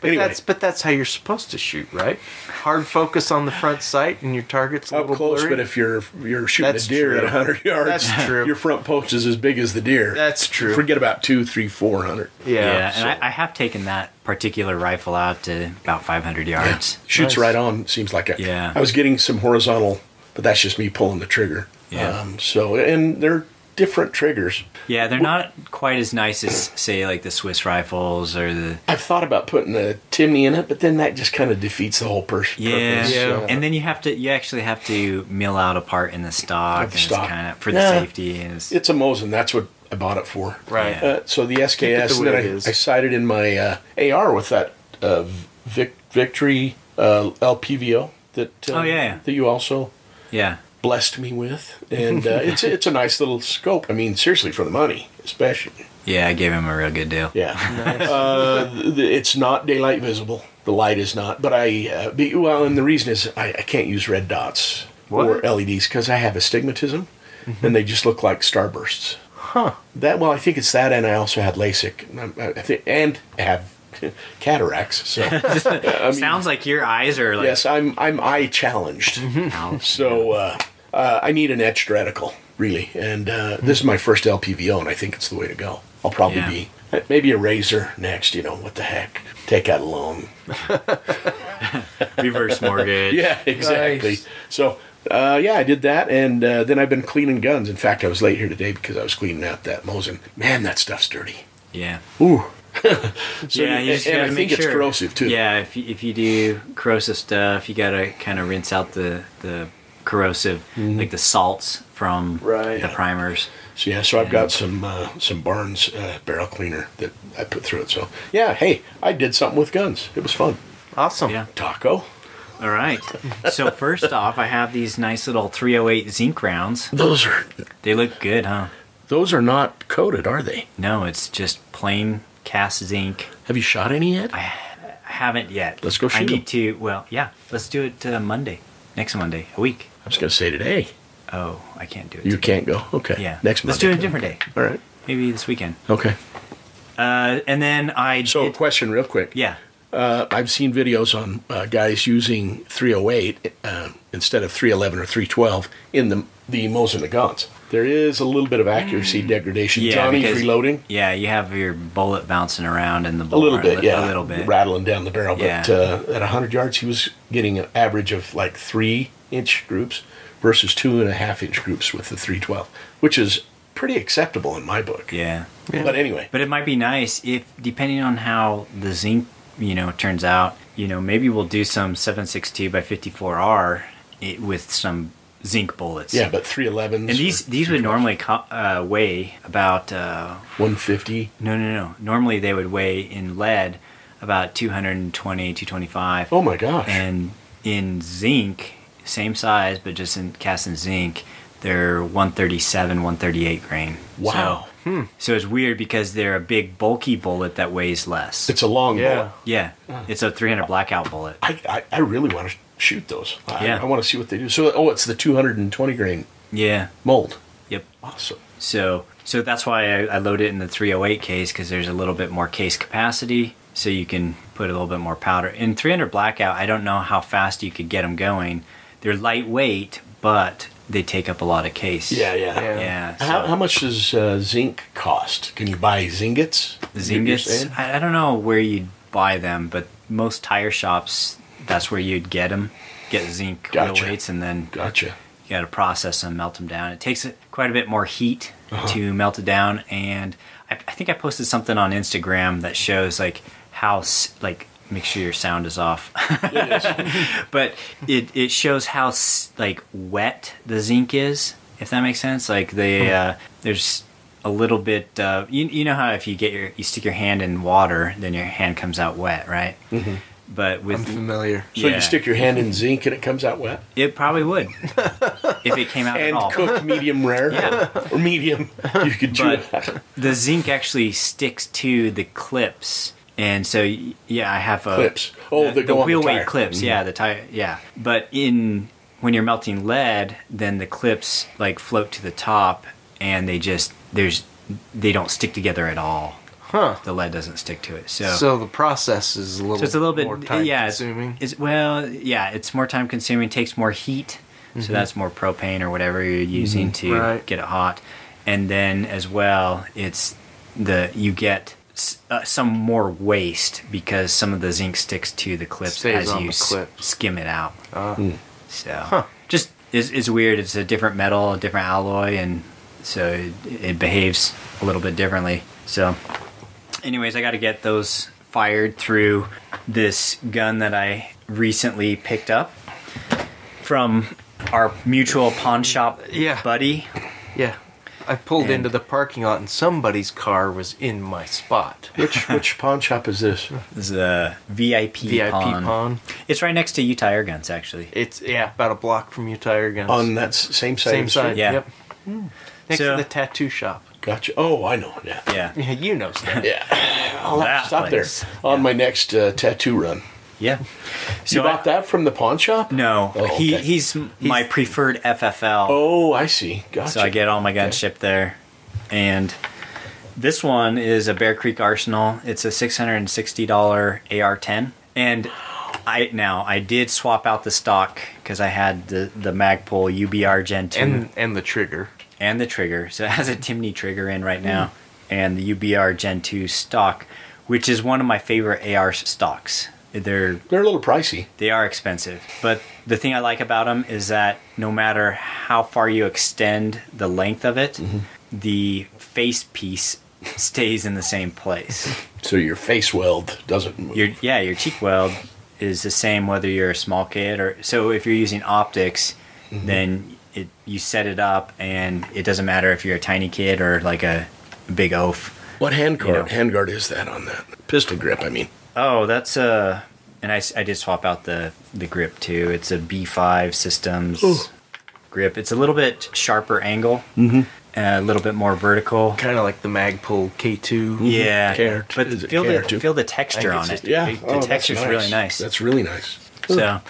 But Anyway. that's but that's how you're supposed to shoot, right? Hard focus on the front sight and your target's a Up little close, blurry. but if you're you're shooting That's a deer true. at 100 yards, That's true. your front post is as big as the deer. That's true. Forget about two, three, four hundred. yeah. Yeah, and I, I have taken that particular rifle out to about 500 yards. Shoots Nice. right on. Seems like a. Yeah. I was getting some horizontal, but that's just me pulling the trigger. Yeah. Um, so and they're different triggers. Yeah, they're not quite as nice as, say, like the Swiss rifles or the. I've thought about putting a Timney in it, but then that just kind of defeats the whole pers- Yeah, purpose. Yeah. Uh, and then you have to, you actually have to mill out a part in the stock, the and stock. it's kind of for the safety. And it's, it's a Mosin. That's what I bought it for. Right. Yeah. Uh, so the SKS, the and then way I, it is. I sighted in my uh, AR with that uh, Vic, Victory uh, LPVO that uh, Oh, yeah, yeah. that you also yeah, blessed me with, and uh, it's it's a nice little scope. I mean, seriously, for the money, especially. yeah, I gave him a real good deal. Yeah, uh, th- th- it's not daylight visible. The light is not, but I uh, be, well, and the reason is I, I can't use red dots What? or LEDs because I have astigmatism, and they just look like starbursts. Huh. That well, I think it's that, and I also had LASIK, and, I'm- I think, and have cataracts. So I mean, Sounds like your eyes are like. yes, I'm I'm eye challenged. So uh, uh, I need an etched reticle, really, and uh, this is my first LPVO, and I think it's the way to go. I'll probably Yeah. be maybe a razor next. You know what the heck? Take out a loan. reverse mortgage. Yeah, exactly. Nice. So. Uh, yeah, I did that, and uh, then I've been cleaning guns. In fact, I was late here today because I was cleaning out that Mosin. Man, that stuff's dirty. yeah. Ooh. so, yeah, you and, just and gotta I think sure. it's corrosive too. Yeah, if you, if you do corrosive stuff, you gotta kind of rinse out the the corrosive, like the salts from Right. the primers. So yeah, so I've got some uh, some Barnes uh, barrel cleaner that I put through it. So yeah, hey, I did something with guns. It was fun. Awesome. Yeah. Taco. All right. So first off, I have these nice little 308 zinc rounds. Those are They look good, huh? those are not coated, are they? No, it's just plain cast zinc. Have you shot any yet? I haven't yet. Let's go shoot. I shoot 'em. need to. Well, yeah. Let's do it uh, Monday, next Monday, a week. I was gonna say today. Oh, I can't do it. You today. can't go. Okay. Yeah. Next Let's Monday. do it a different day. All right. Maybe this weekend. Okay. Uh, and then I. So did- question, real quick. yeah. Uh, I've seen videos on uh, guys using 308 uh, instead of 311 or 312 in the the Mosin Nagants. There is a little bit of accuracy degradation. Mm. Yeah, Johnny's because- reloading. Yeah, you have your bullet bouncing around in the A little bit, li- yeah. A little bit. Rattling down the barrel. But Yeah. uh, at 100 yards, he was getting an average of like three inch groups versus two and a half inch groups with the 312, which is pretty acceptable in my book. Yeah. But anyway, But it might be nice if, depending on how the zinc, you know, turns out, you know, maybe we'll do some 762 by 54R with some zinc bullets. Yeah, but 311s. And these these would normally co- uh, weigh about uh, 150. no no no. Normally they would weigh in lead about 220 225. Oh my gosh. And in zinc, same size but just in cast in zinc, they're 137 138 grain. wow. So, so it's weird because they're a big bulky bullet that weighs less. It's a long Yeah. bullet. yeah, it's a 300 blackout bullet. I, I, I really want to shoot those. I, Yeah. I want to see what they do. So, oh, it's the 220 grain Yeah. mold. Yep. Awesome. So so that's why I, I load it in the 308 case because there's a little bit more case capacity, so you can put a little bit more powder. In 300 blackout, I don't know how fast you could get them going. They're lightweight, but they take up a lot of case. Yeah, yeah. Yeah. Yeah. So How, how much does uh, zinc cost? Can you buy zingots? the Is that what you're saying? Zingots, I, I don't know where you'd buy them, but most tire shops, that's where you'd get them. Get zinc Gotcha. and then Gotcha. you got to process them, melt them down. It takes quite a bit more heat Uh-huh. to melt it down, and I, I think I posted something on Instagram that shows like how like make sure your sound is off, but it it shows how like wet the zinc is, if that makes sense. Like the uh, there's a little bit. Uh, you you know how if you get your you stick your hand in water, then your hand comes out wet, right? Mm-hmm. But I'm with familiar. So Yeah. you stick your hand in zinc and it comes out wet? it probably would if it came out And at all. cooked medium rare? Yeah. Or medium. You could chew But- that. the zinc actually sticks to the clips and so yeah i have a Clips. Oh, the, that go on the wheel weight tire. clips Mhm. yeah the tire yeah but in when you're melting lead then the clips like float to the top and they just there's they don't stick together at all Huh. the lead doesn't stick to it so So the process is a little, so it's a little bit more time yeah it's- consuming. It's, well yeah it's more time consuming takes more heat so that's more propane or whatever you're using to Right. get it hot and then as well it's the you get s- uh, some more waste because some of the zinc sticks to the clips Stays as you clips. skim it out Uh, so Huh. just it's, it's weird it's a different metal a different alloy and so it, it behaves a little bit differently so anyways i got to get those fired through this gun that i recently picked up from our mutual pawn shop Yeah. buddy yeah. I pulled And- into the parking lot and somebody's car was in my spot. Which which pawn shop is this? this is a vip, VIP pawn. pawn. it's right next to utah air guns actually It's yeah, about a block from Utah Air Guns. On that same side. same of the street? side. Yeah. Yep. Hmm. Next So- to the tattoo shop. Gotcha. Oh, I know. Yeah. yeah Yeah, you know stuff. Yeah. I'll have to stop place. there on my next uh, tattoo run. yeah So You I- bought that from the pawn shop? no Oh, he okay. he's, my preferred ffl Oh, I see. Gotcha. So I get all my guns Okay. shipped there. And this one is a Bear Creek Arsenal. It's a $660 AR-10. And I now I did swap out the stock because I had the the Magpul UBR Gen 2 And and the trigger. And the trigger. So it has a Timney trigger in right hmm. now, and the UBR Gen 2 stock, which is one of my favorite AR stocks. They're They're a little pricey. they are expensive, but the thing I like about them is that no matter how far you extend the length of it, mm-hmm. the face piece stays in the same place. So your face weld doesn't move. Your yeah, your cheek weld is the same whether you're a small kid or so. If you're using optics, mm-hmm. then it you set it up, and it doesn't matter if you're a tiny kid or like a big oaf. what handguard? you know. Hand guard is that on that pistol grip? I mean, Oh, that's uh and I, I did swap out the the grip too. It's a B5 Systems Ooh. grip. It's a little bit sharper angle, mm-hmm. a little bit more vertical. Kind of like the Magpul K2. Yeah, Care- but is it feel care the feel the texture on it. yeah, The oh, that's texture's really nice. That's really nice. So,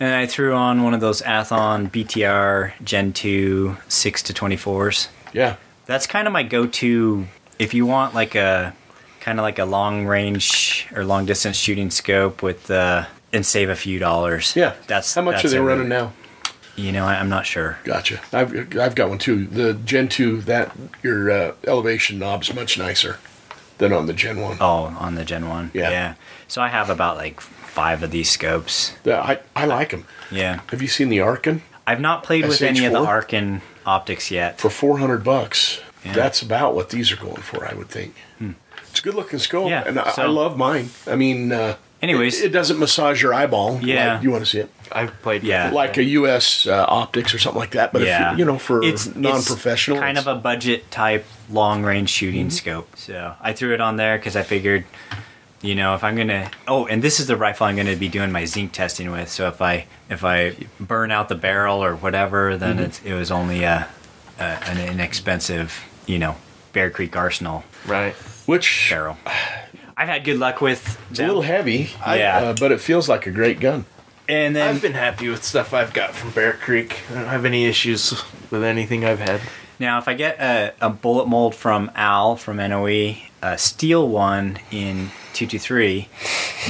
and I threw on one of those Athlon BTR Gen 2 6 to 24s. Yeah, That's kind of my go-to if you want like a kind of like a long range or long distance shooting scope with uh and save a few dollars. yeah. That's how much that's are they running now? You know, I, I'm not sure. Gotcha. I've I've got one too. The Gen two that your uh, elevation knob's much nicer than on the Gen one. Oh, on the Gen 1. Yeah. Yeah. So I have about like five of these scopes. The- I I like them. Yeah. Have you seen the Arken I've not played with any of the SH4? Arken optics yet. for four hundred bucks? Yeah. That's about what these are going for, I would think. It's a good looking scope, Yeah, and I, I love mine. I mean, uh, anyways, It doesn't massage your eyeball. Yeah. like- you want to see it? I've played. Yeah. it. Like a U.S. Uh, optics or something like that. But yeah, if you, you know, for it's non-professional, it's kind of a budget type long range shooting scope. So I threw it on there because I figured, you know, if I'm gonna oh, and this is the rifle I'm gonna be doing my zinc testing with. So if I if I burn out the barrel or whatever, then it's, it was only a, a an inexpensive, you know, Bear Creek Arsenal right. which barrel. I've had good luck with it's a little heavy. Yeah. uh, but it feels like a great gun. and then I've been happy with stuff I've got from Bear Creek. I don't have any issues with anything I've had. Now, if I get a, a bullet mold from Al from NOE, a steel one in 223,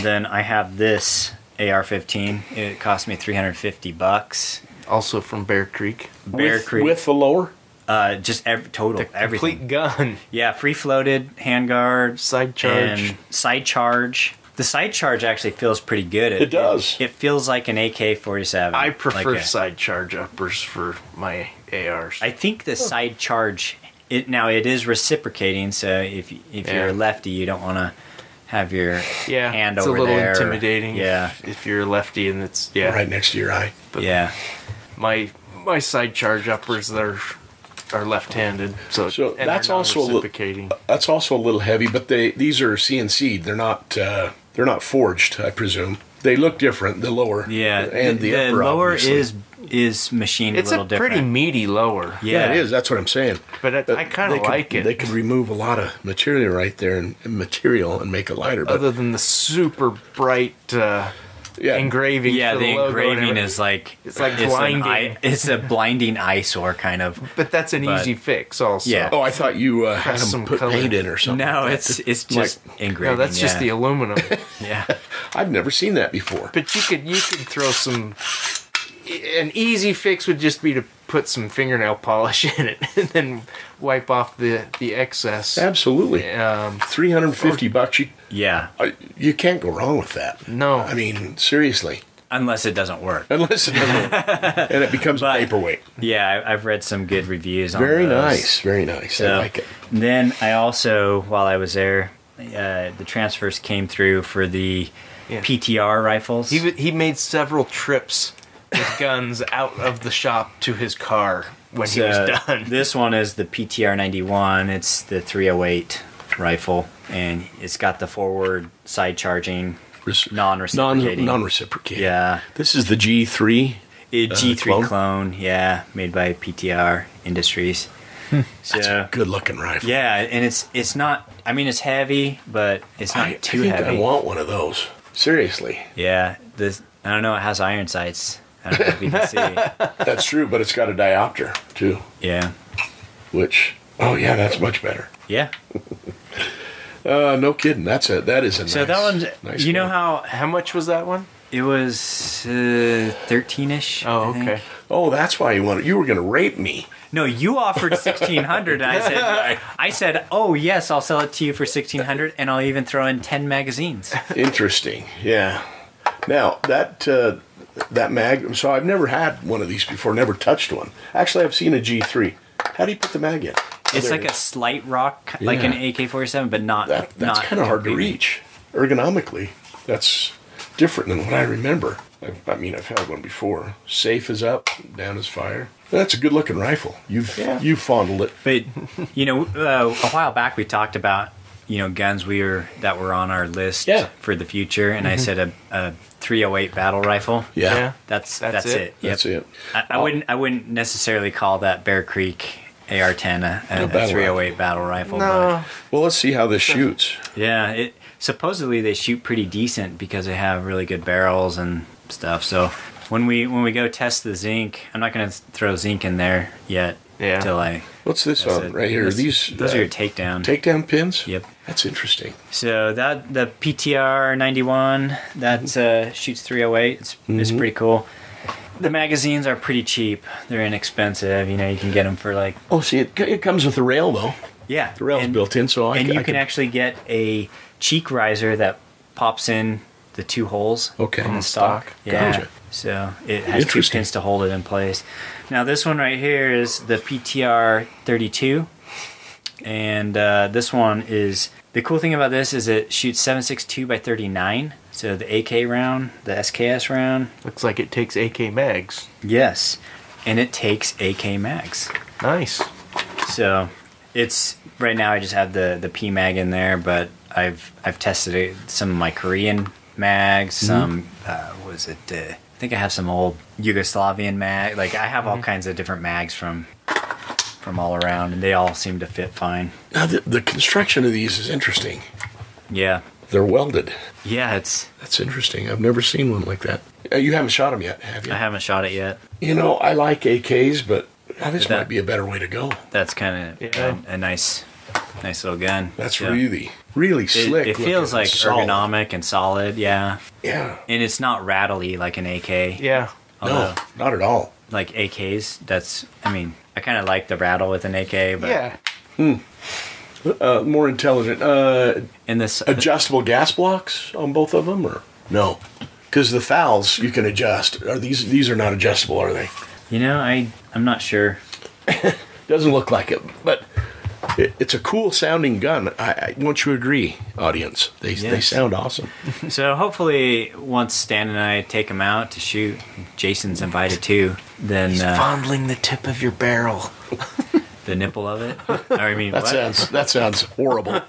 then I have this AR-15. It cost me 350 bucks. Also from Bear Creek. Bear with, Creek, with the lower. uh, just ev- total The everything. complete gun. Yeah, free floated handguard, Side charge. and side charge. The side charge actually feels pretty good. It does. It, feels like an AK-47. I prefer Like a- side charge uppers for my ARs. I think the side charge it now it is reciprocating. So if if Yeah. you're a lefty, you don't want to have your yeah, hand it's over a little there. intimidating. Yeah, if, if you're a lefty and it's yeah. Right next to your eye. But yeah. my my side charge uppers are are left-handed, so, So and that's they're also a li- reciprocating. That's also a little heavy, but they these are CNC. They're not uh, they're not forged. I presume they look different. The lower, Yeah, and the, upper lower obviously. is is machined It's a little different. It's a pretty meaty lower. yeah. yeah, it is. That's what I'm saying. But I, But I kind they of could- like it. They could remove a lot of material right there and, and material and make it lighter. But other than the super bright uh, yeah, engraving. Yeah, for the logo engraving is like It's like an blinding. eye- it's a blinding eyesore kind of. But that's an but- easy fix, also. Yeah. Oh, I thought you uh, had Press them some put color. paint in or something. No, like it's that. it's Like, just engraving. No, that's just the aluminum. yeah. I've never seen that before. but you could you could throw some. An easy fix would just be to put some fingernail polish in it and then wipe off the the excess. Absolutely, Um, 350 bucks. You Yeah, uh, you can't go wrong with that. no, I mean, seriously, unless it doesn't work. unless it doesn't, and it becomes But- a paperweight. Yeah, I, I've read some good reviews on Very those. nice, very nice. I like it. Then I also, while I was there, uh, the transfers came through for the Yeah. PTR rifles. he he made several trips with guns out of the shop to his car when he was done. This one is the PTR 91. It's the 308 rifle, and it's got the forward side charging, Reci- non-reciprocating. Non reciprocating. yeah, This is the G3. a G3 clone? clone? Yeah, made by PTR Industries. Hmm. So That's a good looking rifle. yeah, and it's it's not. I mean, it's heavy, but it's not I, I too think heavy. I want one of those. Seriously. Yeah, this I don't know. It has iron sights. I don't know if you can see. That's true, but it's got a diopter too, Yeah, which oh yeah, that's much better. yeah. Uh, no kidding. That's a that is a So nice, that one's. nice you know one. how How much was that one? it was uh, thirteen-ish. Oh, I think. okay. Oh, that's why you wanted. You were going to rape me. No, you offered sixteen hundred, and I said, I said, oh yes, I'll sell it to you for sixteen hundred, and I'll even throw in ten magazines. Interesting. Yeah. Now that uh, that mag. So I've never had one of these before. Never touched one. Actually, I've seen a G3. How do you put the mag in? Oh, It's like it a slight rock, like an AK forty seven, but not. that. That's kind of hard to reach ergonomically. That's different than what I remember. I, I mean, I've had one before. Safe is up, down is fire. That's a good looking rifle. You've Yeah. you fondled it. But you know, uh, a while back we talked about you know guns we were that were on our list Yeah. for the future, and I mm-hmm. said a, a 308 battle rifle. Yeah, Yeah. That's That's that's, it? it. Yep. that's it. I, I wouldn't I wouldn't necessarily call that Bear Creek AR-10 a, a, A a battle 308 battle rifle. No, Well, let's see how this shoots. Yeah, it supposedly they shoot pretty decent because they have really good barrels and stuff. So when we when we go test the zinc, I'm not going to throw zinc in there yet. Yeah. Till I What's this on it. right here? This- These those uh, are your takedown. takedown pins. Yep. That's interesting. So that the PTR 91 that uh, shoots 308. It's it's Mhm. pretty cool. The magazines are pretty cheap. They're inexpensive. You know, you can get them for like Oh, see, it, it comes with a rail though. yeah, The rail's and, built in, so I and c- you I can actually get a cheek riser that pops in the two holes Okay. in the stock. stock. Yeah. Gotcha. So it has two pins to hold it in place. Now this one right here is the PTR 32, and uh, this one is the cool thing about this is it shoots 762 by 39. So the AK round, the SKS round, Looks like it takes AK mags. yes, and it takes AK mags. Nice. So it's right now I just have the the P mag in there, but I've I've tested it, some of my Korean mags, some uh, what was it? Uh, I think I have some old Yugoslavian mag. Like I have all kinds of different mags from from all around, and they all seem to fit fine. Now the, the construction of these is interesting. Yeah, They're welded. yeah. It's That's interesting. I've never seen one like that. Uh, you haven't shot them yet, have you? I haven't shot it yet. You know, I like AKs, but uh, this That- might be a better way to go. That's kind of Yeah. a, a nice nice little gun. That's Yeah. really, really It, slick. it feels like and solid. ergonomic and solid. Yeah, Yeah. and it's not rattly like an AK. Yeah. although- No, not at all. like AKs. That's I mean I kind of like the rattle with an AK, but Yeah. Uh, more intelligent. Uh, in this adjustable gas blocks on both of them, or no? Because the FALs you can adjust. Are these these are not adjustable, are they? you know I I'm not sure. Doesn't look like it, but it, it's a cool sounding gun. I, I won't you agree, audience? They they sound awesome. So hopefully once Stan and I take him out to shoot, Jason's invited too. Then He's uh, fondling the tip of your barrel. the nipple of it. I mean, That what? sounds that sounds horrible.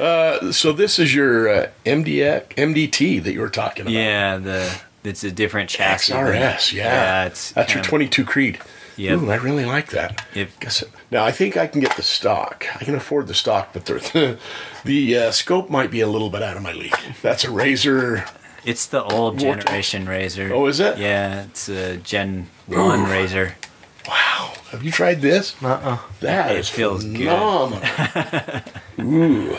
uh, so this is your uh, MDX MDT that you were talking about. yeah. The it's a different chassis. XRS, yeah. Yeah, it's That's your of- 22 Creed. Yep. Ooh, I really like that. Yep. Guess now I think I can get the stock. I can afford the stock, but the the uh, scope might be a little bit out of my league. That's a Razor. It's the old generation razor. Oh, is it? Yeah, it's a Gen One Ooh. razor. Wow, have you tried this? Uh-uh. That It is feels good. phenomenal. Ooh.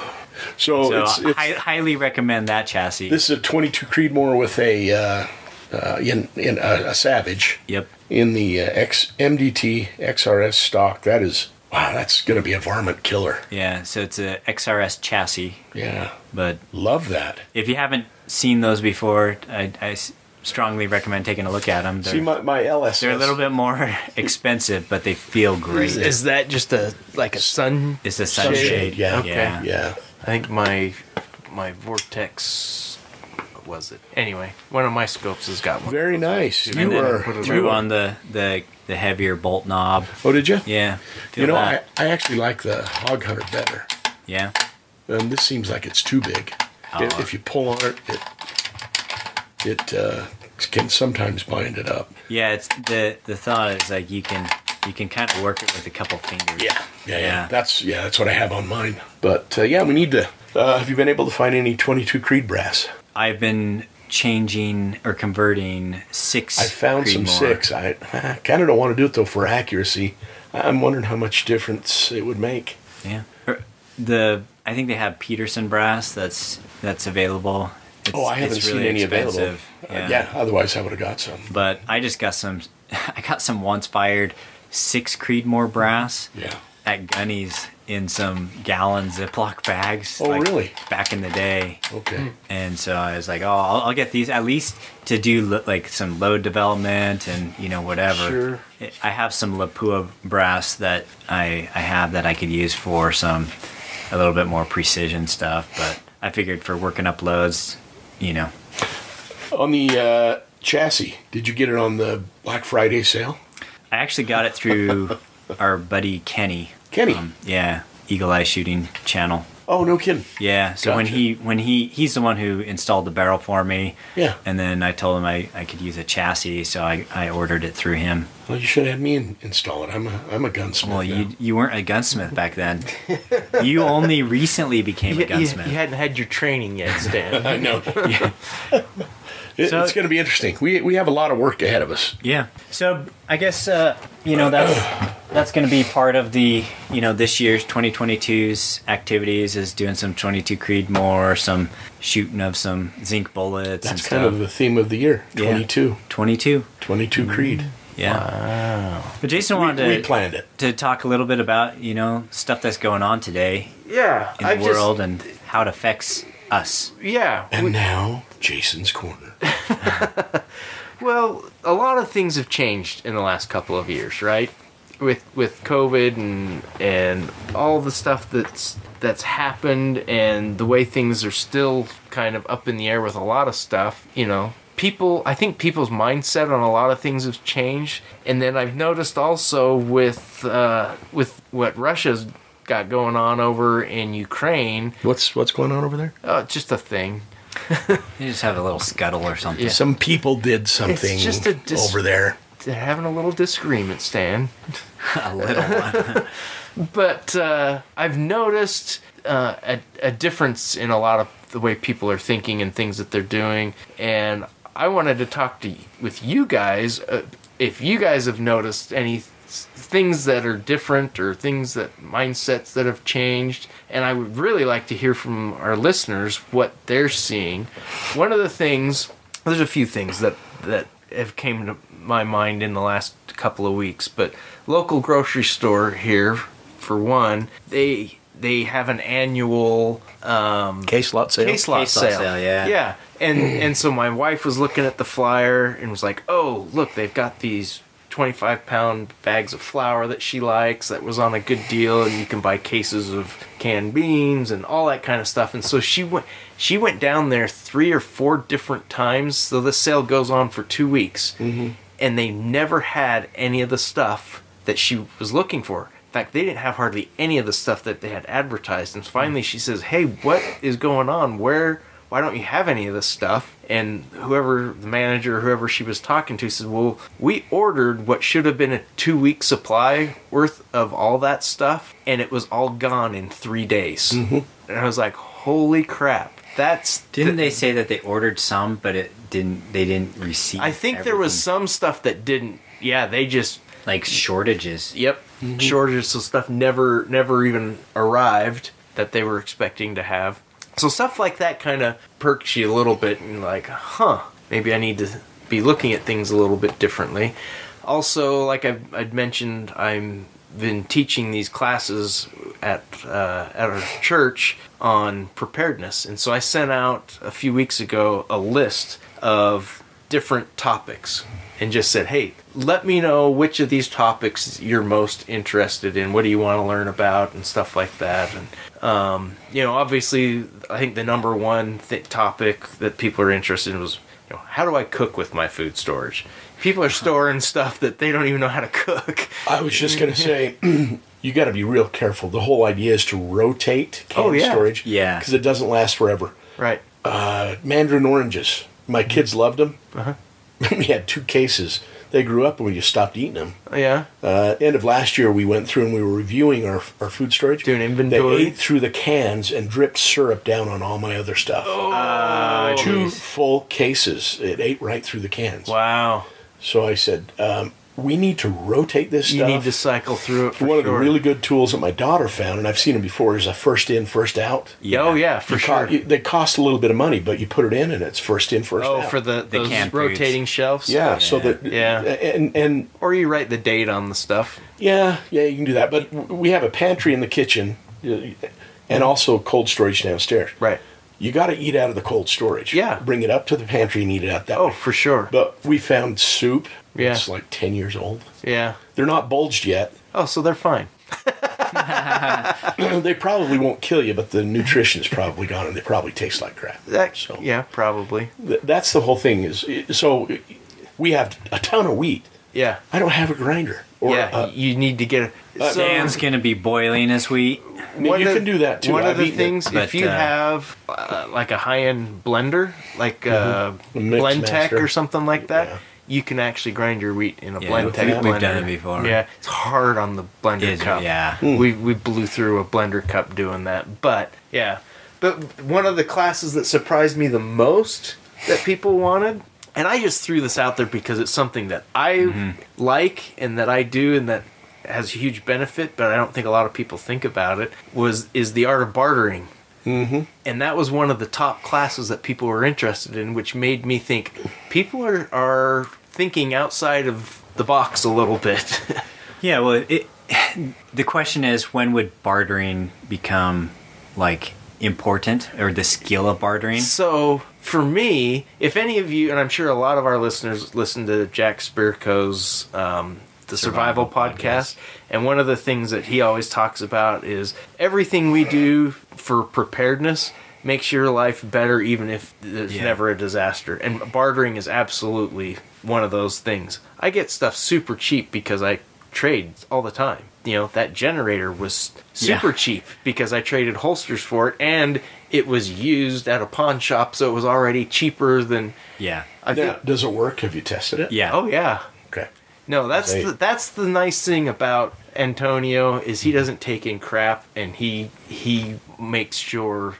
So, So it's, it's I highly recommend that chassis. this is a 22 Creedmoor with a uh, uh, in in a, a Savage yep. In the uh, X MDT XRS stock. That is wow. That's going to be a varmint killer. Yeah. So it's a XRS chassis, Yeah, but love that. if you haven't seen those before, I strongly recommend taking a look at them. They're, See my my LS. they're a little bit more expensive, but they feel great. Is that just a like a sun? It's the sunshade. Sunshade, yeah. Okay. yeah. Yeah. I think my my vortex what was it? Anyway, one of my scopes has got one. Very nice. And You were put it threw you on the, the the heavier bolt knob. Oh, did you? Yeah. You know, I, that. I actually like the Hog Hunter better. yeah. And this seems like it's too big. Oh. If- If you pull on it, it it uh, can sometimes bind it up. Yeah, it's the the thought is like you can you can kind of work it with a couple fingers. Yeah, yeah, yeah. Yeah. That's yeah, that's what I have on mine. But uh, yeah, we need to. Uh, have you been able to find any 22 Creed brass? I've been changing or converting six. I found some six. I, I kind of don't want to do it though for accuracy. I'm wondering how much difference it would make. Yeah. The I think they have Peterson brass that's that's available. It's, oh, I haven't it's seen really any available. expensive. Uh, yeah, otherwise I would have got some. But I just got some. I got some once fired six Creedmoor brass Yeah. at Gunny's in some gallon Ziploc bags. Oh, like, really? Back in the day. Okay. And so I was like, oh, I'll, I'll get these at least to do like some load development and you know whatever. Sure. I have some Lapua brass that I I have that I could use for some a little bit more precision stuff, but I figured for working up loads, you know, On the uh, chassis, did you get it on the Black Friday sale? I actually got it through our buddy Kenny. Kenny. Um, yeah, Eagle Eye Shooting Channel. Oh, no kidding. Yeah, so when he when he he's the one who installed the barrel for me. Yeah. And then I told him I, I could use a chassis, so I, I ordered it through him. Well, you should have had me in, install it. I'm a I'm a gunsmith. Well, now. you you weren't a gunsmith back then. you only recently became You, a you, gunsmith. you hadn't had your training yet, Stan. I know. yeah. It- So- it's going to be interesting. We we have a lot of work ahead of us. yeah. So I guess uh, you know that's that's going to be part of the you know this year's 2022's activities is doing some 22 Creedmoor, some shooting of some zinc bullets and That's stuff. kind of the theme of the year. Yeah. 22. 22. 22 Creed. Yeah. wow. But Jason We, wanted we to, planned it. to talk a little bit about, you know, stuff that's going on today Yeah, in I've the world and how it affects us. Yeah. And now, Jason's Corner. Well, a lot of things have changed in the last couple of years, right? with with COVID and and all the stuff that's that's happened and the way things are still kind of up in the air with a lot of stuff, you know, people I think people's mindset on a lot of things has changed. And then I've noticed also with uh, with what Russia's got going on over in Ukraine, What's what's going on over there? uh, just a thing. You just have a little scuttle or something. Some people did something just a dis- over there. They're having a little disagreement, Stan. a little one. but uh, I've noticed uh, a, a difference in a lot of the way people are thinking and things that they're doing, and I wanted to talk to with you guys uh, if you guys have noticed any s- things that are different or things that mindsets that have changed and i would really like to hear from our listeners what they're seeing one of the things there's a few things that that have came to my mind in the last couple of weeks but local grocery store here for one they they have an annual um, Case lot sale. case lot Case lot sale. sale, yeah. Yeah. And and so my wife was looking at the flyer and was like, "Oh, look, they've got these 25 pound bags of flour that she likes that was on a good deal and you can buy cases of canned beans and all that kind of stuff." And so she went she went down there 3 or 4 different times. So the sale goes on for 2 weeks. Mm-hmm. And they never had any of the stuff that she was looking for. In fact, they didn't have hardly any of the stuff that they had advertised. And finally, she says, "Hey, what is going on? Where? Why don't you have any of this stuff?" And whoever the manager, whoever she was talking to, said, "Well, we ordered what should have been a two-week supply worth of all that stuff, and it was all gone in three days." Mm-hmm. And I was like, "Holy crap!" That's Didn't th- they say that they ordered some, but it didn't? They didn't receive. I think there was some stuff that didn't. Yeah, they just like shortages. Yep. Mm-hmm. Shortages of stuff never never even arrived that they were expecting to have. So stuff like that kind of perks you a little bit and like, huh, maybe I need to be looking at things a little bit differently. Also, like I've, I'd mentioned, I'm been teaching these classes at uh, at our church on preparedness, and so I sent out a few weeks ago a list of different topics and just said, "Hey, let me know which of these topics you're most interested in. What do you want to learn about, and stuff like that." And um, you know, obviously, I think the number one th- topic that people are interested in was, you know, how do I cook with my food storage? People are storing stuff that they don't even know how to cook. I was just going to say, you got to be real careful. The whole idea is to rotate canned Oh, yeah. storage. Yeah. Because it doesn't last forever. Right. Uh, mandarin oranges. My kids loved them. Uh-huh. we had two cases. They grew up and we just stopped eating them. Yeah. Uh, end of last year, we went through and we were reviewing our, our food storage. Doing inventory. They ate through the cans and dripped syrup down on all my other stuff. Oh, Two full cases. It ate right through the cans. Wow. So I said, um, we need to rotate this You stuff. need to cycle through it for One of the really good tools that my daughter found, and I've seen them before, is a first in, first out. Oh yeah, for You sure. co- you- they cost a little bit of money, but you put it in and it's first in, first oh, out. for the, The those canned foods. rotating shelves. yeah, so that Yeah. and and Or you write the date on the stuff. yeah, yeah, you can do that. But we have a pantry in the kitchen, uh, and also cold storage downstairs. Right. You got to eat out of the cold storage. Yeah. bring it up to the pantry and eat it out that Oh, way. for sure. But we found soup. Yeah. It's like ten years old. Yeah. They're not bulged yet. Oh, so they're fine. they probably won't kill you, but the nutrition's probably gone, and they probably taste like crap. That, So- yeah, probably. Th- That's the whole thing. Is so we have a ton of wheat. Yeah. I don't have a grinder. Or yeah. uh, you need to get a. uh, so, Dan's gonna be boiling his wheat. I mean, one you of- can do that too. One I've of the eaten it. things, but, if you uh, have uh, like a high-end blender, like uh, A Mix Blendtec or something like that, Yeah. you can actually grind your wheat in a Yeah, Blend we've- Tech we've blender. done it before. Yeah, it's hard on the blender Is- cup. yeah. we we blew through a blender cup doing that, but yeah. But one of the classes that surprised me the most that people wanted, and I just threw this out there because it's something that I Mm-hmm. like and that I do and that has a huge benefit, but I don't think a lot of people think about it. Was is the art of bartering. Mm-hmm. And that was one of the top classes that people were interested in, which made me think people are, are thinking outside of the box a little bit. Yeah, well, it, the question is when would bartering become like important or the skill of bartering? So for me, if any of you, and I'm sure a lot of our listeners listen to Jack Spirko's um, the survival, Survival podcast. And one of the things that he always talks about is everything we do for preparedness makes your life better, even if there's Yeah. never a disaster. And bartering is absolutely one of those things. I get stuff super cheap because I trade all the time. You know, that generator was super Yeah. cheap because I traded holsters for it and it was used at a pawn shop, so it was already cheaper than Yeah. I Now, think. does it work? Have you tested it? Yeah. Oh yeah, Okay. no, that's Hey. the, that's the nice thing about Antonio is he doesn't take in crap and he he makes sure.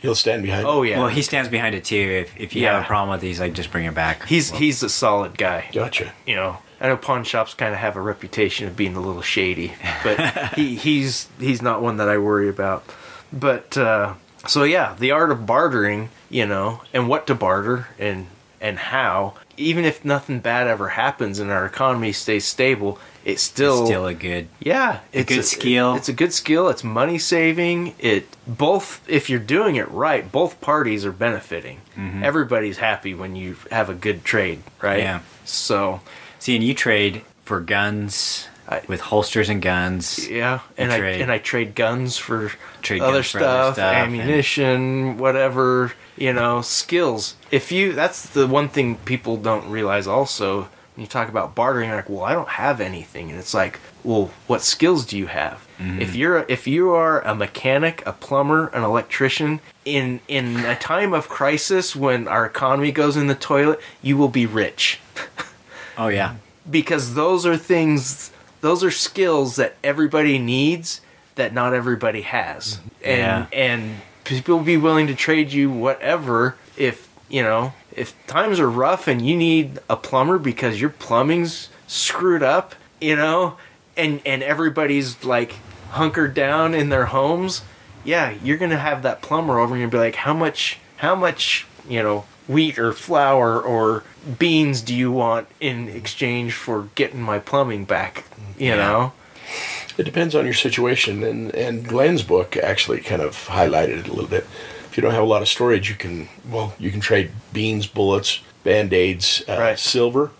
He'll stand behind. Oh yeah, Well, he stands behind it too. If, if you Yeah. have a problem with these, like just bring it back. he's he's a solid guy. Gotcha. You know, I know pawn shops kind of have a reputation of being a little shady, but he he's he's not one that I worry about. But uh, so yeah, the art of bartering, you know, and what to barter and and how. Even if nothing bad ever happens and our economy stays stable, it's still It's still a good. Yeah, it's a good skill. it's a good skill. It's money saving. It both if you're doing it right, both parties are benefiting. Mm-hmm. Everybody's happy when you have a good trade, right? Yeah. So See, and you trade for guns I- with holsters and guns. yeah, and I trade. and I trade guns for Trade other guns for stuff, other stuff, and- ammunition, whatever you know, skills. If you that's the one thing people don't realize. Also, when you talk about bartering, you're like, well, I don't have anything, and it's like, well, what skills do you have? Mm-hmm. If you're if you are a mechanic, a plumber, an electrician, in in a time of crisis when our economy goes in the toilet, you will be rich Oh yeah. because those are things those are skills that everybody needs that not everybody has. And and people will be willing to trade you whatever if you know if times are rough and you need a plumber because your plumbing's screwed up you know and and everybody's like hunkered down in their homes yeah you're gonna have that plumber over and be like how much how much you know wheat or flour or beans do you want in exchange for getting my plumbing back you Yeah. know It depends on your situation, and and Glenn's book actually kind of highlighted it a little bit. If you don't have a lot of storage, you can well you can trade beans, bullets, band aids, uh, Right. silver,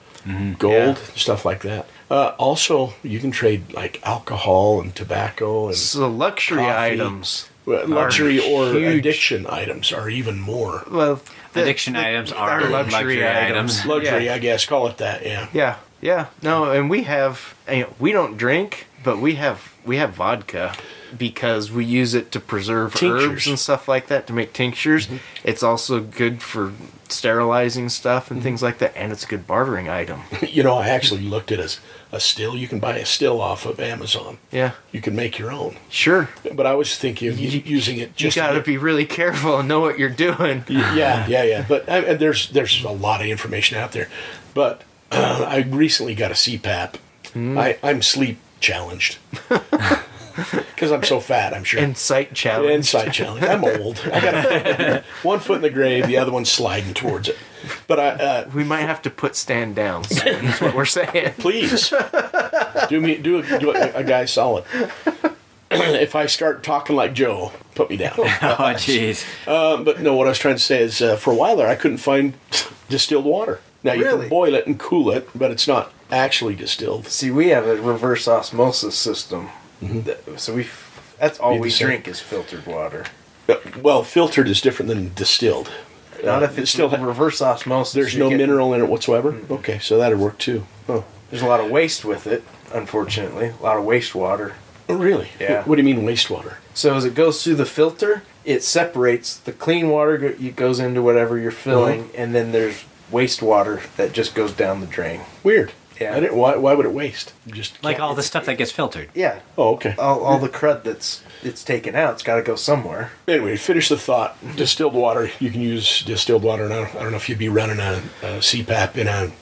gold, stuff like that. Uh, also, you can trade like alcohol and tobacco and so luxury Coffee. items well, luxury or huge. addiction items are even more well the- Addiction the- items are luxury items. luxury. yeah. I guess call it that. Yeah. Yeah, yeah. No, and we have you know, we don't drink, but we have we have vodka because we use it to preserve Tinctures. herbs and stuff like that to make tinctures. It's also good for sterilizing stuff and things like that, and it's a good bartering item. You know, I actually looked at a, a still. You can buy a still off of Amazon. Yeah, You can make your own. sure. But I was thinking of u- using it You just. got to be really careful and know what you're doing. Yeah, yeah, yeah. But I, and there's there's a lot of information out there. But uh, I recently got a CPAP. Hmm. I, I'm sleep challenged because I'm so fat. I'm sure. And sight challenge. Inside challenge. I'm old. I got one foot in the grave, the other one sliding towards it. But I, uh, We might have to put stand down. soon, That's what we're saying. please do me do a, do a, a guy solid. if I start talking like Joe, put me down. Oh jeez. Um, but no, what I was trying to say is, uh, for a while there, I couldn't find distilled water. Now you Really? can boil it and cool it, but it's not actually distilled. See, we have a reverse osmosis system. That- so we, that's all we drink is filtered water. Uh, Well, filtered is different than distilled. Not Uh, if it's still. reverse osmosis. there's no mineral in it whatsoever. Okay, so that'd work too. Oh, There's a lot of waste with it, unfortunately. A lot of wastewater. oh really? Yeah. What do you mean wastewater? So as it goes through the filter, it separates the clean water it goes into whatever you're filling, and then there's wastewater that just goes down the drain. Weird. Yeah. I didn't, why, why would it waste? Just Like all the stuff that gets filtered. Yeah, Oh, okay. all, all the crud that's it's taken out, it's got to go somewhere. Anyway, finish the thought. Distilled water, you can use distilled water. And I don't, I don't know if you'd be running a, a CPAP in a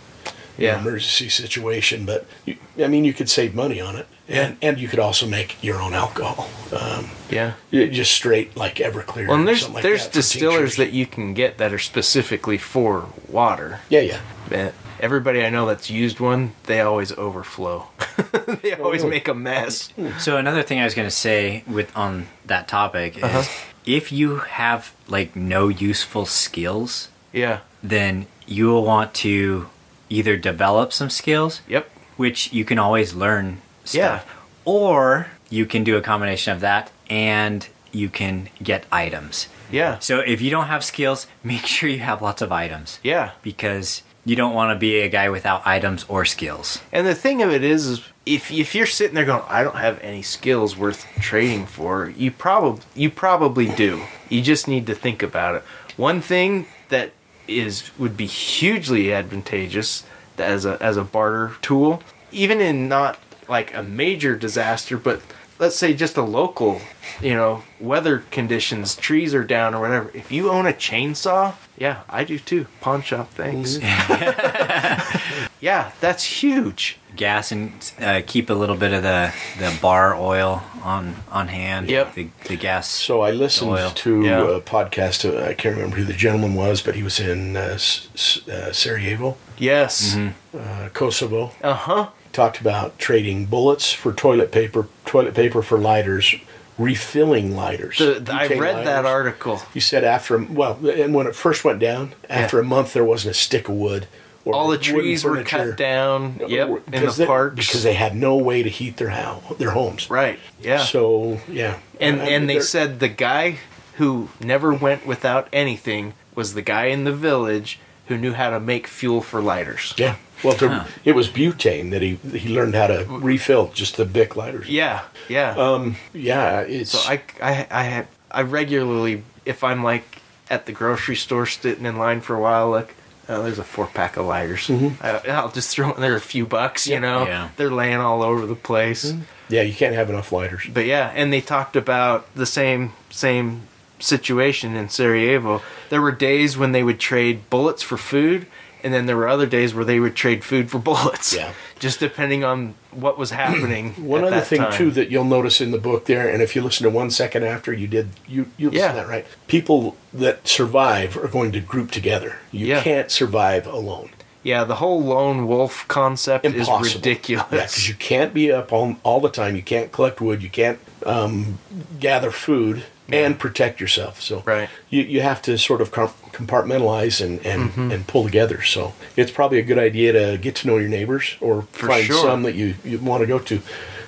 Yeah. emergency situation, but you, I mean, you could save money on it, and and you could also make your own alcohol. Um, Yeah. just straight like Everclear. Well, and there's something like there's that distillers that you can get that are specifically for water. Yeah, yeah. But everybody I know that's used one, they always overflow. they always make a mess. So another thing I was going to say with on that topic is Uh-huh. if you have like no useful skills, Yeah. then you will want to either develop some skills, Yep. which you can always learn Yeah. stuff. Or you can do a combination of that and you can get items. Yeah. So if you don't have skills, make sure you have lots of items Yeah. because you don't want to be a guy without items or skills. And the thing of it is, is if if you're sitting there going, I don't have any skills worth trading for, you probably you probably do. You just need to think about it. One thing that is would be hugely advantageous as a as a barter tool, even in not like a major disaster, but let's say just a local, you know, weather conditions, trees are down or whatever. If you own a chainsaw, yeah, I do too. Pawn shop, thanks. yeah, that's huge. Gas and uh, keep a little bit of the, the bar oil on on hand. Yep. The, the gas. So I listened Oil. to Yeah. a podcast. uh, I can't remember who the gentleman was, but he was in uh, S- S- uh, Sarajevo, Yes. uh, Kosovo. Uh huh. Talked about trading bullets for toilet paper, toilet paper for lighters, refilling lighters. The, the- I read that article. You said after well, and when it first went down, after Yeah. a month, there wasn't a stick of wood. Or All the trees were cut down. Yep, in the they- parks. because they had no way to heat their house, their homes. right. Yeah. So yeah, and I- and they said the guy who never went without anything was the guy in the village who knew how to make fuel for lighters. yeah. Well, to, Huh. it was butane that he he learned how to refill just the Bic lighters. Yeah. Yeah. Um. Yeah. It's. so I I I have I regularly if I'm like at the grocery store sitting in line for a while, look. Oh, there's a four pack of lighters. I, I'll just throw in there a few bucks, you Yeah. know. Yeah. They're laying all over the place. yeah. You can't have enough lighters. But yeah, and they talked about the same same situation in Sarajevo. There were days when they would trade bullets for food, and then there were other days where they would trade food for bullets. Yeah. Just depending on what was happening. One other thing time. too that you'll notice in the book there, and if you listen to one second after you did, you you listen Yeah. to that right. People that survive are going to group together. You Yeah. can't survive alone. Yeah, the whole lone wolf concept Impossible. is ridiculous. Yeah, because you can't be up all, all the time. You can't collect wood. You can't um, gather food and protect yourself. So Right. you, you have to sort of compartmentalize and, and, Mm-hmm. and pull together. So it's probably a good idea to get to know your neighbors or For find sure. some that you, you want to go to.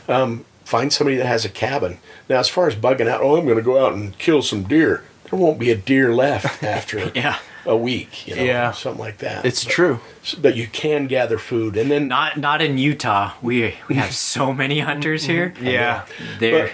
Um, find somebody that has a cabin. Now, as far as bugging out, oh, I'm going to go out and kill some deer. There won't be a deer left after Yeah. a week, you know, Yeah. something like that. It's true. but you can gather food, and then Not not in Utah. We we have so many hunters here. Yeah. They're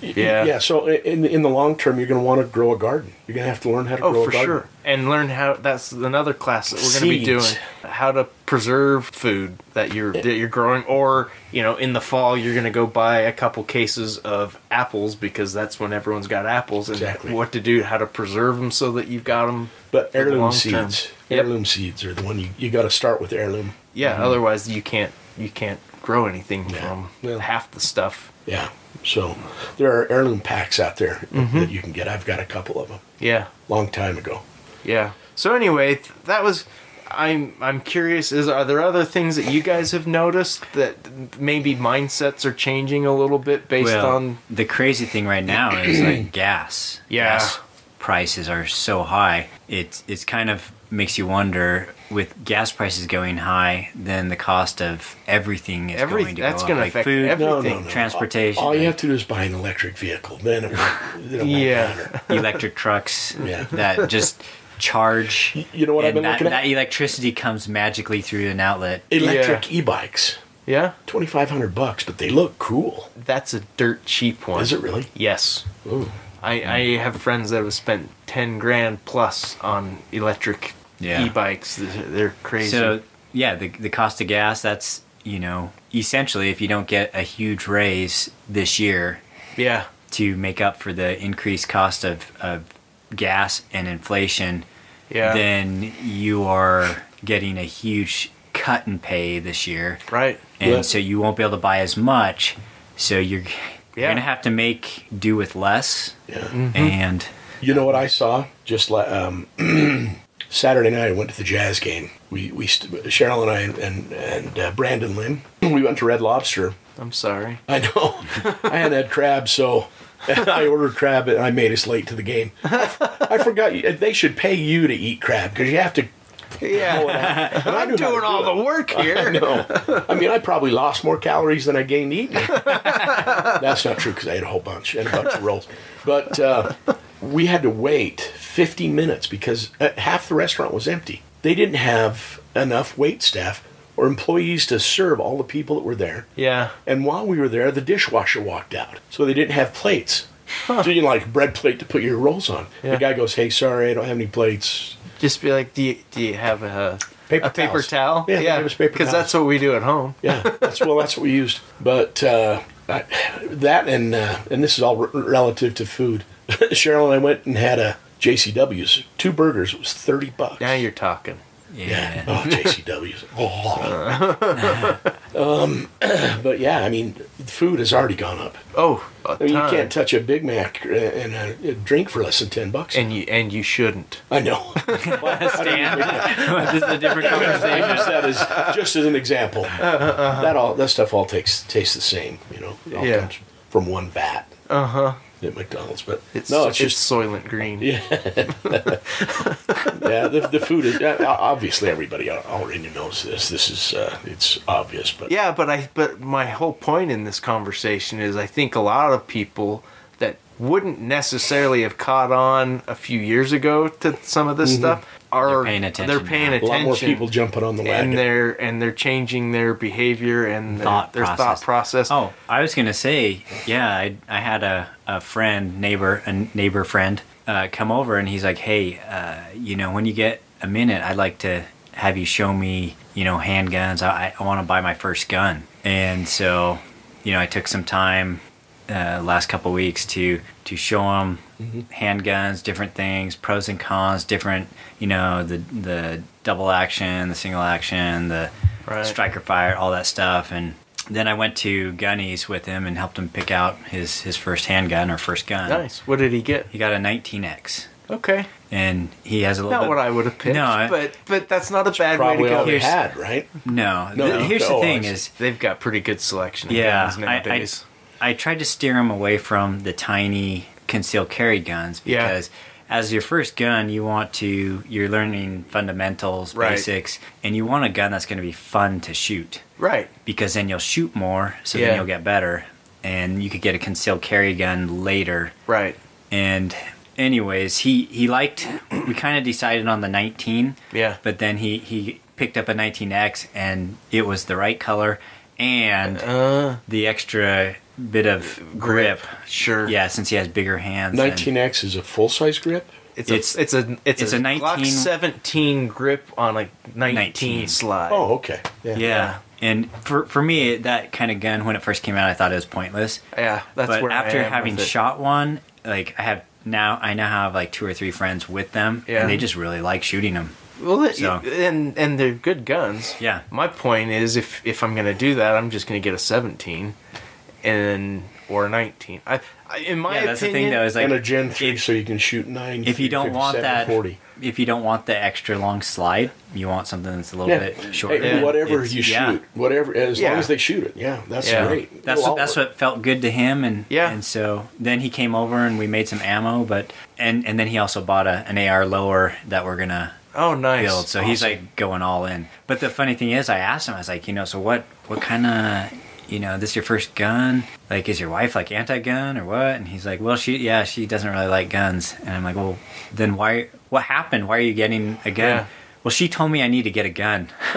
Yeah. Yeah, so in in the long term, you're going to want to grow a garden. You're going to have to learn how to oh, grow Oh, for sure. And learn how. That's another class that we're going to be doing. How to preserve food that you're that you're growing, or you know, in the fall you're going to go buy a couple cases of apples because that's when everyone's got apples, and Exactly. what to do, how to preserve them so that you've got them. But heirloom term. seeds, Yep. heirloom seeds are the one you you got to start with heirloom. Yeah. Mm-hmm. Otherwise, you can't you can't grow anything Yeah. from Well- half the stuff. Yeah, so there are heirloom packs out there Mm-hmm. that you can get. I've got a couple of them. Yeah. Long time ago. Yeah. So anyway, that was. I'm I'm curious. Is are there other things that you guys have noticed that maybe mindsets are changing a little bit based well, on? the crazy thing right now is like gas. Yeah. Gas prices are so high. It's it's kind of makes you wonder with gas prices going high, then the cost of everything is Every- going to that's go gonna up. Like affect food, every- No, no, no. transportation, All, all you have to do is buy an electric vehicle. Then it, won't- then Yeah. electric trucks Yeah. that just charge. You know what I've and been that, looking at? that electricity comes magically through an outlet. Electric e-bikes, Yeah, twenty five hundred bucks, but they look cool. that's a dirt cheap one. Is it really? Yes. Ooh. I, I have friends that have spent ten grand plus on electric Yeah. e-bikes. They're they're crazy. So yeah, the the cost of gas. That's you know essentially if you don't get a huge raise this year yeah, to make up for the increased cost of, of gas and inflation, yeah, then you are getting a huge cut in pay this year, right. and Yeah. so you won't be able to buy as much. So you're you're Yeah. gonna have to make do with less, Yeah. and You know what I saw? Just like um, Saturday night, I went to the jazz game. We we st- Cheryl and I and and, uh, Brandon Lynn. We went to Red Lobster. I'm sorry. I know. I hadn't had crab, so I ordered crab, and I made us late to the game. I forgot. you- They should pay you to eat crab because you have to Yeah, I I'm knew how to doing do all it. the work here. No, I mean I probably lost more calories than I gained eating. That's not true because I ate a whole bunch and a bunch of rolls. But uh, we had to wait 50 minutes because uh, half the restaurant was empty. They didn't have enough wait staff or employees to serve all the people that were there. Yeah, And while we were there, the dishwasher walked out, so they didn't have plates. So you know, like a bread plate to put your rolls on. Yeah. The guy goes, "Hey, sorry, I don't have any plates." just be like, do you, do you have a Paper a paper towel? Yeah, us because that's what we do at home. Yeah, that's well, that's what we used. But uh, I, that and uh, and this is all r- relative to food. Cheryl and I went and had a JCW's two burgers. It was thirty bucks. Now you're talking. Yeah. Oh, JCW's. Oh. um, but yeah, I mean, food has already gone up. Oh, I mean, you can't touch a Big Mac uh, and a, a drink for less than ten bucks. and you and you shouldn't. I know. Stan, this is a different I conversation. use that as just as an example. That all that stuff all takes tastes the same. You know, it all Yeah. comes from one vat Uh huh. At McDonald's. But It's no, it's it's just Soylent Green. yeah, yeah. The, the food is obviously everybody already knows this. This is uh, it's obvious, but Yeah, but I but my whole point in this conversation is I think a lot of people that wouldn't necessarily have caught on a few years ago to some of this stuff are They're paying attention They're paying now. Mm-hmm. a lot more people jumping on the wagon. and they're and they're changing their behavior and their Thought their process. thought process. Oh, I was gonna say, yeah, I, I had a, a friend, neighbor, a neighbor friend, uh, come over, and he's like, "Hey, uh, you know, when you get a minute, I'd like to have you show me, you know, handguns. I, I want to buy my first gun." And so, you know, I took some time uh, last couple weeks to to show him handguns, different things, pros and cons, different, you know, the the double action, the single action, the Right. striker fire, all that stuff, and then I went to Gunny's with him and helped him pick out his his first handgun or first gun. nice. What did he get? He got a 19x, Okay, and he has a little not bit. what I would have picked. No, but but that's not a bad way to all go. they Here's- had, right? no, No, th- no. here's the Oh, thing is, They've got pretty good selection yeah, guns I, I nowadays. I tried to steer him away from the tiny concealed carry guns Yeah. because. As your first gun, you want to you're learning fundamentals, Right. basics, and you want a gun that's going to be fun to shoot. right. because then you'll shoot more, so Yeah. then you'll get better, and you could get a concealed carry gun later. Right. And anyways, he he liked. We kind of decided on the 19, Yeah. but then he he picked up a 19x, and it was the right color and Uh, the extra bit of grip. sure. Yeah, since he has bigger hands. 19x is a full size grip. It's It's- a it's a it's, it's a, a Glock 17 grip on a 19, 19. slide. Oh, okay. Yeah. Yeah. And for for me, that kind of gun when it first came out, I thought it was pointless. yeah, that's but where I after am having with it. shot one, like I have now, I now have like two or three friends with them, Yeah. and they just really like shooting them. well, it, so- and and they're good guns. Yeah. My point is, if if I'm gonna do that, I'm just gonna get a 17, and or 19. I, I in my yeah, that's the thing though. Is like and a Gen 3 if, so you can shoot 9 if you don't want that, 40. if you don't want the extra long slide, you want something that's a little Yeah. bit shorter. Hey, Yeah. whatever It's- you yeah. shoot, whatever as long as they shoot it. Yeah, that's Yeah. great. That's what, that's all what felt good to him, and Yeah. and so then he came over and we made some ammo, but and and then he also bought a, an AR lower that we're gonna oh nice. build. So he's like going all in. But the funny thing is, I asked him, I was like, you know, so what, what kind of, you know, this your first gun? Like, is your wife like anti-gun or what? And he's like, well, she, yeah, she doesn't really like guns. And I'm like, well, then why? What happened? Why are you getting a gun? Yeah. Well, she told me I need to get a gun.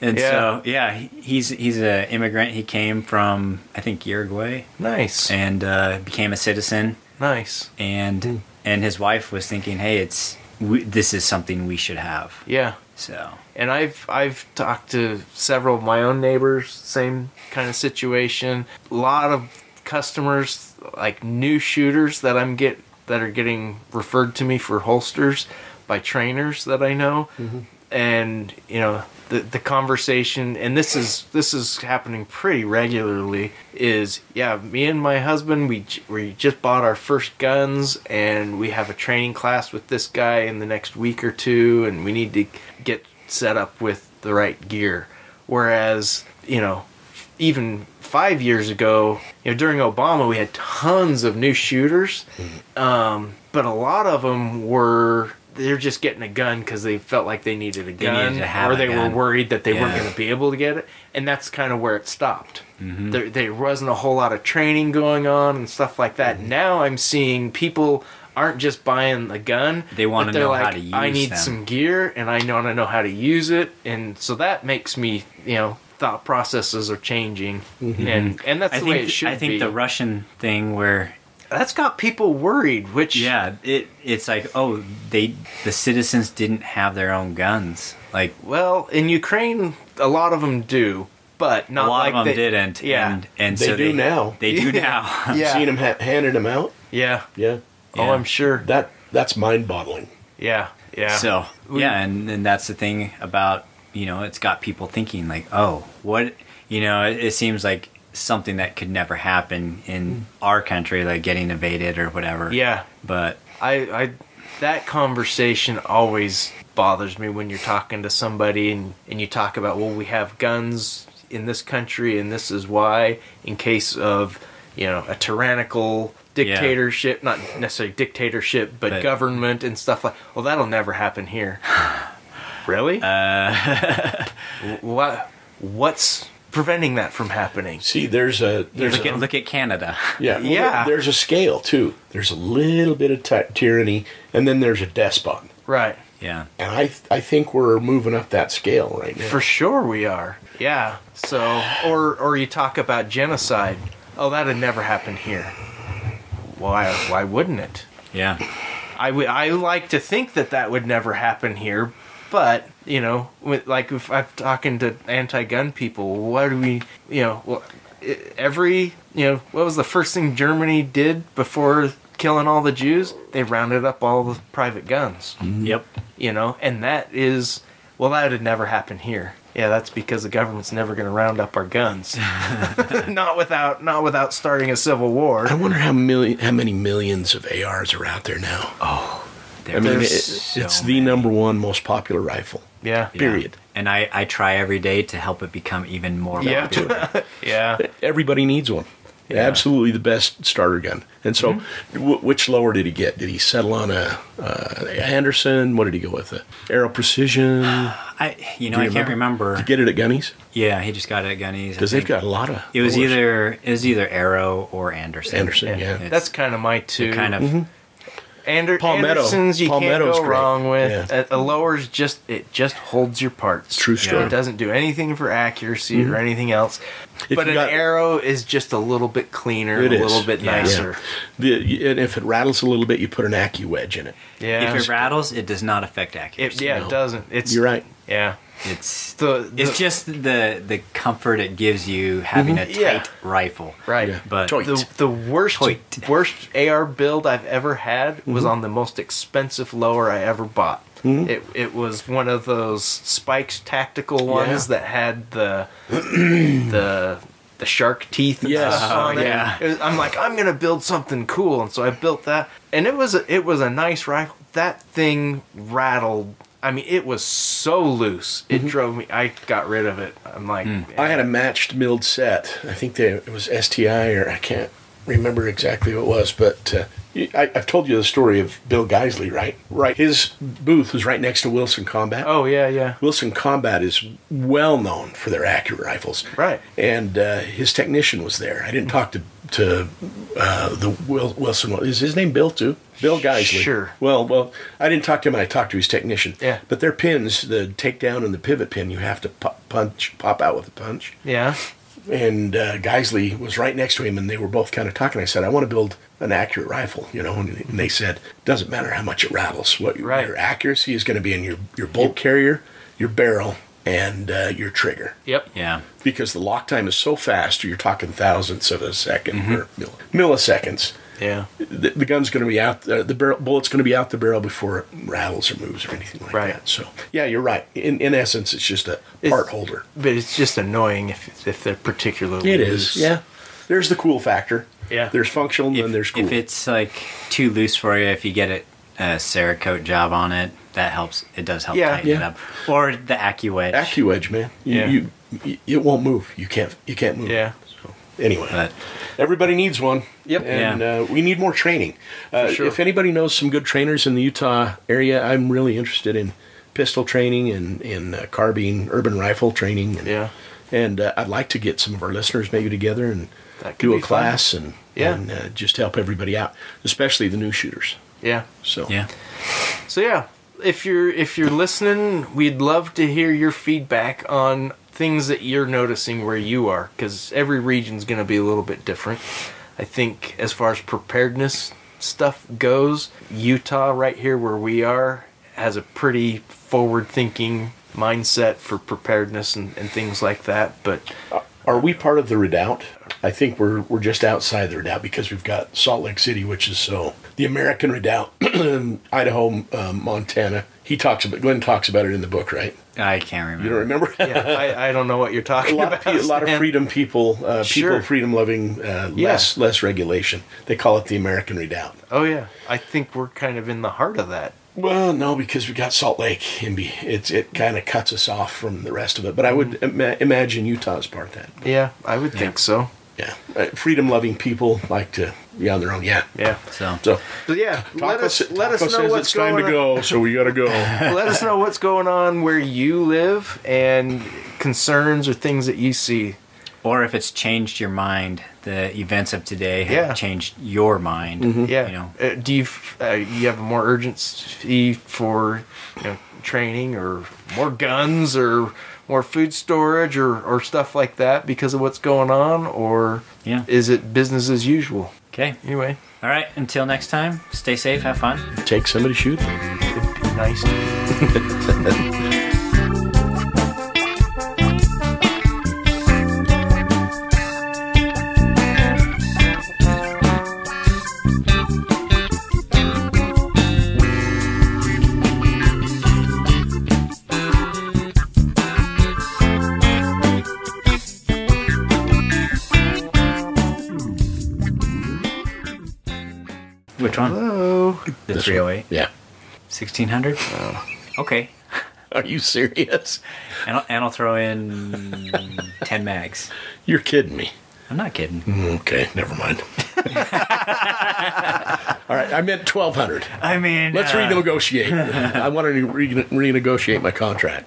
and Yeah. so, yeah, he's he's an immigrant. He came from I think Uruguay nice, and uh, became a citizen nice. and and his wife was thinking, "Hey, it's we, this is something we should have." Yeah. So and I've I've talked to several of my own neighbors, same kind of situation. A lot of customers, like new shooters that I'm get that are getting referred to me for holsters by trainers that I know, mm-hmm. and you know the the conversation, and this is this is happening pretty regularly. Is yeah, me and my husband we we just bought our first guns, and we have a training class with this guy in the next week or two, and we need to get set up with the right gear. Whereas you know even five years ago, you know, during Obama, we had tons of new shooters, um, but a lot of them were they're just getting a gun because they felt like they needed a gun, needed to have or they gun. were worried that they weren't going to be able to get it, and that's kind of where it stopped. Mm-hmm. There, there wasn't a whole lot of training going on and stuff like that. Mm-hmm. Now I'm seeing people aren't just buying the gun; They wanna know like, how to use it. I need them." some gear, and I want to know how to use it, and so that makes me, you know, thought processes are changing, mm-hmm. and and that's I the think way it should I think be. the Russian thing where that's got people worried. Which yeah, it it's like oh they the citizens didn't have their own guns. Like Well, in Ukraine, a lot of them do, but not a lot like of them they, didn't. Yeah, and, and They so do now. They do now. Yeah. Seen them ha- handing them out. yeah. Yeah, Oh, I'm sure. that that's mind boggling. Yeah, yeah. So We- yeah, and, and that's the thing about you know it's got people thinking like oh what you know it, it seems like something that could never happen in mm. our country like getting invaded or whatever. yeah, But I, I, that conversation always bothers me when you're talking to somebody and and you talk about well we have guns in this country and this is why in case of you know a tyrannical dictatorship not necessarily dictatorship but, But- government and stuff like well that'll never happen here really uh, what what's preventing that from happening See, there's a there's look a, at look at Canada. yeah well, Yeah. there- There's a scale too. There's a little bit of ty- tyranny, and then there's a despot. right Yeah. And I I think we're moving up that scale right now. for sure we are yeah so or or you talk about genocide oh that'd never happen here why why wouldn't it Yeah. I I like to think that that would never happen here but you know with, like if i'm talking to anti-gun people what do we you know well, every you know what was the first thing germany did before killing all the jews they rounded up all the private guns Yep. you know and that is well that would never happen here yeah that's because the government's never going to round up our guns not without not without starting a civil war I wonder how million how many millions of ARs are out there now. Oh, there- I mean, it, so it's the many. number one most popular rifle. yeah Yeah. Period. And I, I try every day to help it become even more Yeah. popular. yeah Everybody needs one. Absolutely the best starter gun. And so, Mm-hmm. w- which lower did he get? Did he settle on a uh, Anderson? What did he go with? A Aero Precision? I you know Do I you can't remember. Did you get it at Gunny's? Yeah, he just got it at Gunny's. Because they've got a lot of. It was lowers. either it was either Aero or Anderson. Anderson, yeah. It's- that's kind of my two they're kind of Ander- Palmetto. Andersons you Palmetto's can't go great. wrong with. Yeah. A, a lower's just it just holds your parts. True story. It doesn't do anything for accuracy or mm-hmm. anything else. If but an got- Aero is just a little bit cleaner, It a is. little bit Yeah. nicer. The, and if it rattles a little bit, you put an Accu wedge in it. Yeah. if it rattles, it does not affect It- accuracy. yeah, No. it doesn't. It's You're right. Yeah. It's The, the it's just the the comfort it gives you having a tight Yeah. rifle. right. Yeah. But Toy. The, the worst Toit. worst AR build I've ever had Mm-hmm. was on the most expensive lower I ever bought. It it was one of those spikes tactical ones Yeah. that had the the the shark teeth and Yes. on Oh, it. yeah. I'm like I'm gonna build something cool, and so I built that, and it was a, it was a nice rifle. That thing rattled. I mean, it was so loose. It drove me. I got rid of it. I'm like, I had a matched milled set. I think they, it was STI or I can't remember exactly what it was, but uh, I, I've told you the story of Bill Geissele, right? Right. His booth was right next to Wilson Combat. oh yeah, yeah, Wilson Combat is well known for their accurate rifles. Right. And uh, his technician was there. I didn't talk to to uh, the Wil- Wilson. Is his name Bill too? Bill Geissele. Sure. Well, well, I didn't talk to him. I talked to his technician. Yeah. But their pins, the takedown and the pivot pin, you have to pop, punch, pop out with a punch yeah. and uh, Geissele was right next to him, and they were both kind of talking. I said, "I want to build an accurate rifle," you know, and, and they said, "Doesn't matter how much it rattles. What your- Right. your accuracy is going to be in your your bolt carrier, your barrel, and uh, your trigger, Yep. yeah. because the lock time is so fast. You're talking thousandths of a 2nd or milliseconds. Yeah. The, the gun's going to be out. Uh, the barrel bullet's going to be out the barrel before it rattles or moves or anything like Right. that. So yeah, you're right. In in essence, it's just a It's- part holder. But it's just annoying if if they're particularly It loose. is. Yeah. There's the cool factor. Yeah. There's functional and If, then there's cool. if it's like too loose for you, if you get it a Cerakote job on it, that helps. It does help Yeah. tighten it Yeah. up. Or the Accu-Wedge. Accu-Wedge, man. You, Yeah. you, you, it won't move. You can't. You can't move. Yeah. So, anyway, But everybody needs one. Yep. And Yeah. uh, we need more training. Uh, sure. If anybody knows some good trainers in the Utah area, I'm really interested in pistol training and in uh, carbine, urban rifle training. And, Yeah. And uh, I'd like to get some of our listeners maybe together and do be a fun. class and, Yeah. and uh, just help everybody out, especially the new shooters. Yeah. So yeah, So yeah, if you're if you're listening, we'd love to hear your feedback on things that you're noticing where you are because every region's going to be a little bit different. I think as far as preparedness stuff goes, Utah right here where we are has a pretty forward thinking mindset for preparedness and, and things like that. But Are we part of the redoubt? I think we're we're just outside the redoubt because we've got Salt Lake City, which is so the American redoubt, Idaho, um, Montana. He talks about Glenn talks about it in the book, right? I can't remember. You don't remember? yeah, I, I don't know what you're a talking lot about. a lot of freedom people, uh, Sure. people freedom loving, uh, less less regulation. They call it the American redoubt. Oh yeah, I think we're kind of in the heart of that. Well, no, because we got Salt Lake, and be it's it kind of cuts us off from the rest of it. But I would ima- imagine Utah's part of that. Yeah, I would think so. Yeah, uh, freedom loving people like to be on their own. Yeah. Yeah. So So But yeah, let us sa- let us know says what's it's time to on. go, so we gotta go. let us know what's going on where you live and concerns or things that you see. or if it's changed your mind, the events of today have Yeah. changed your mind. Yeah. You know, Uh, do you uh, you have a more urgency for you know, training or more guns or more food storage or, or stuff like that because of what's going on or Yeah. is it business as usual? okay. Anyway, All right. Until next time, stay safe, have fun. Take somebody shooting. it'd be nice. This 308. Yeah. 1600? Okay. Are you serious? And I'll, and I'll throw in 10 mags. You're kidding me. I'm not kidding. Okay, never mind. All right, I meant twelve hundred. I mean, Let's uh, renegotiate. I want to re- renegotiate my contract.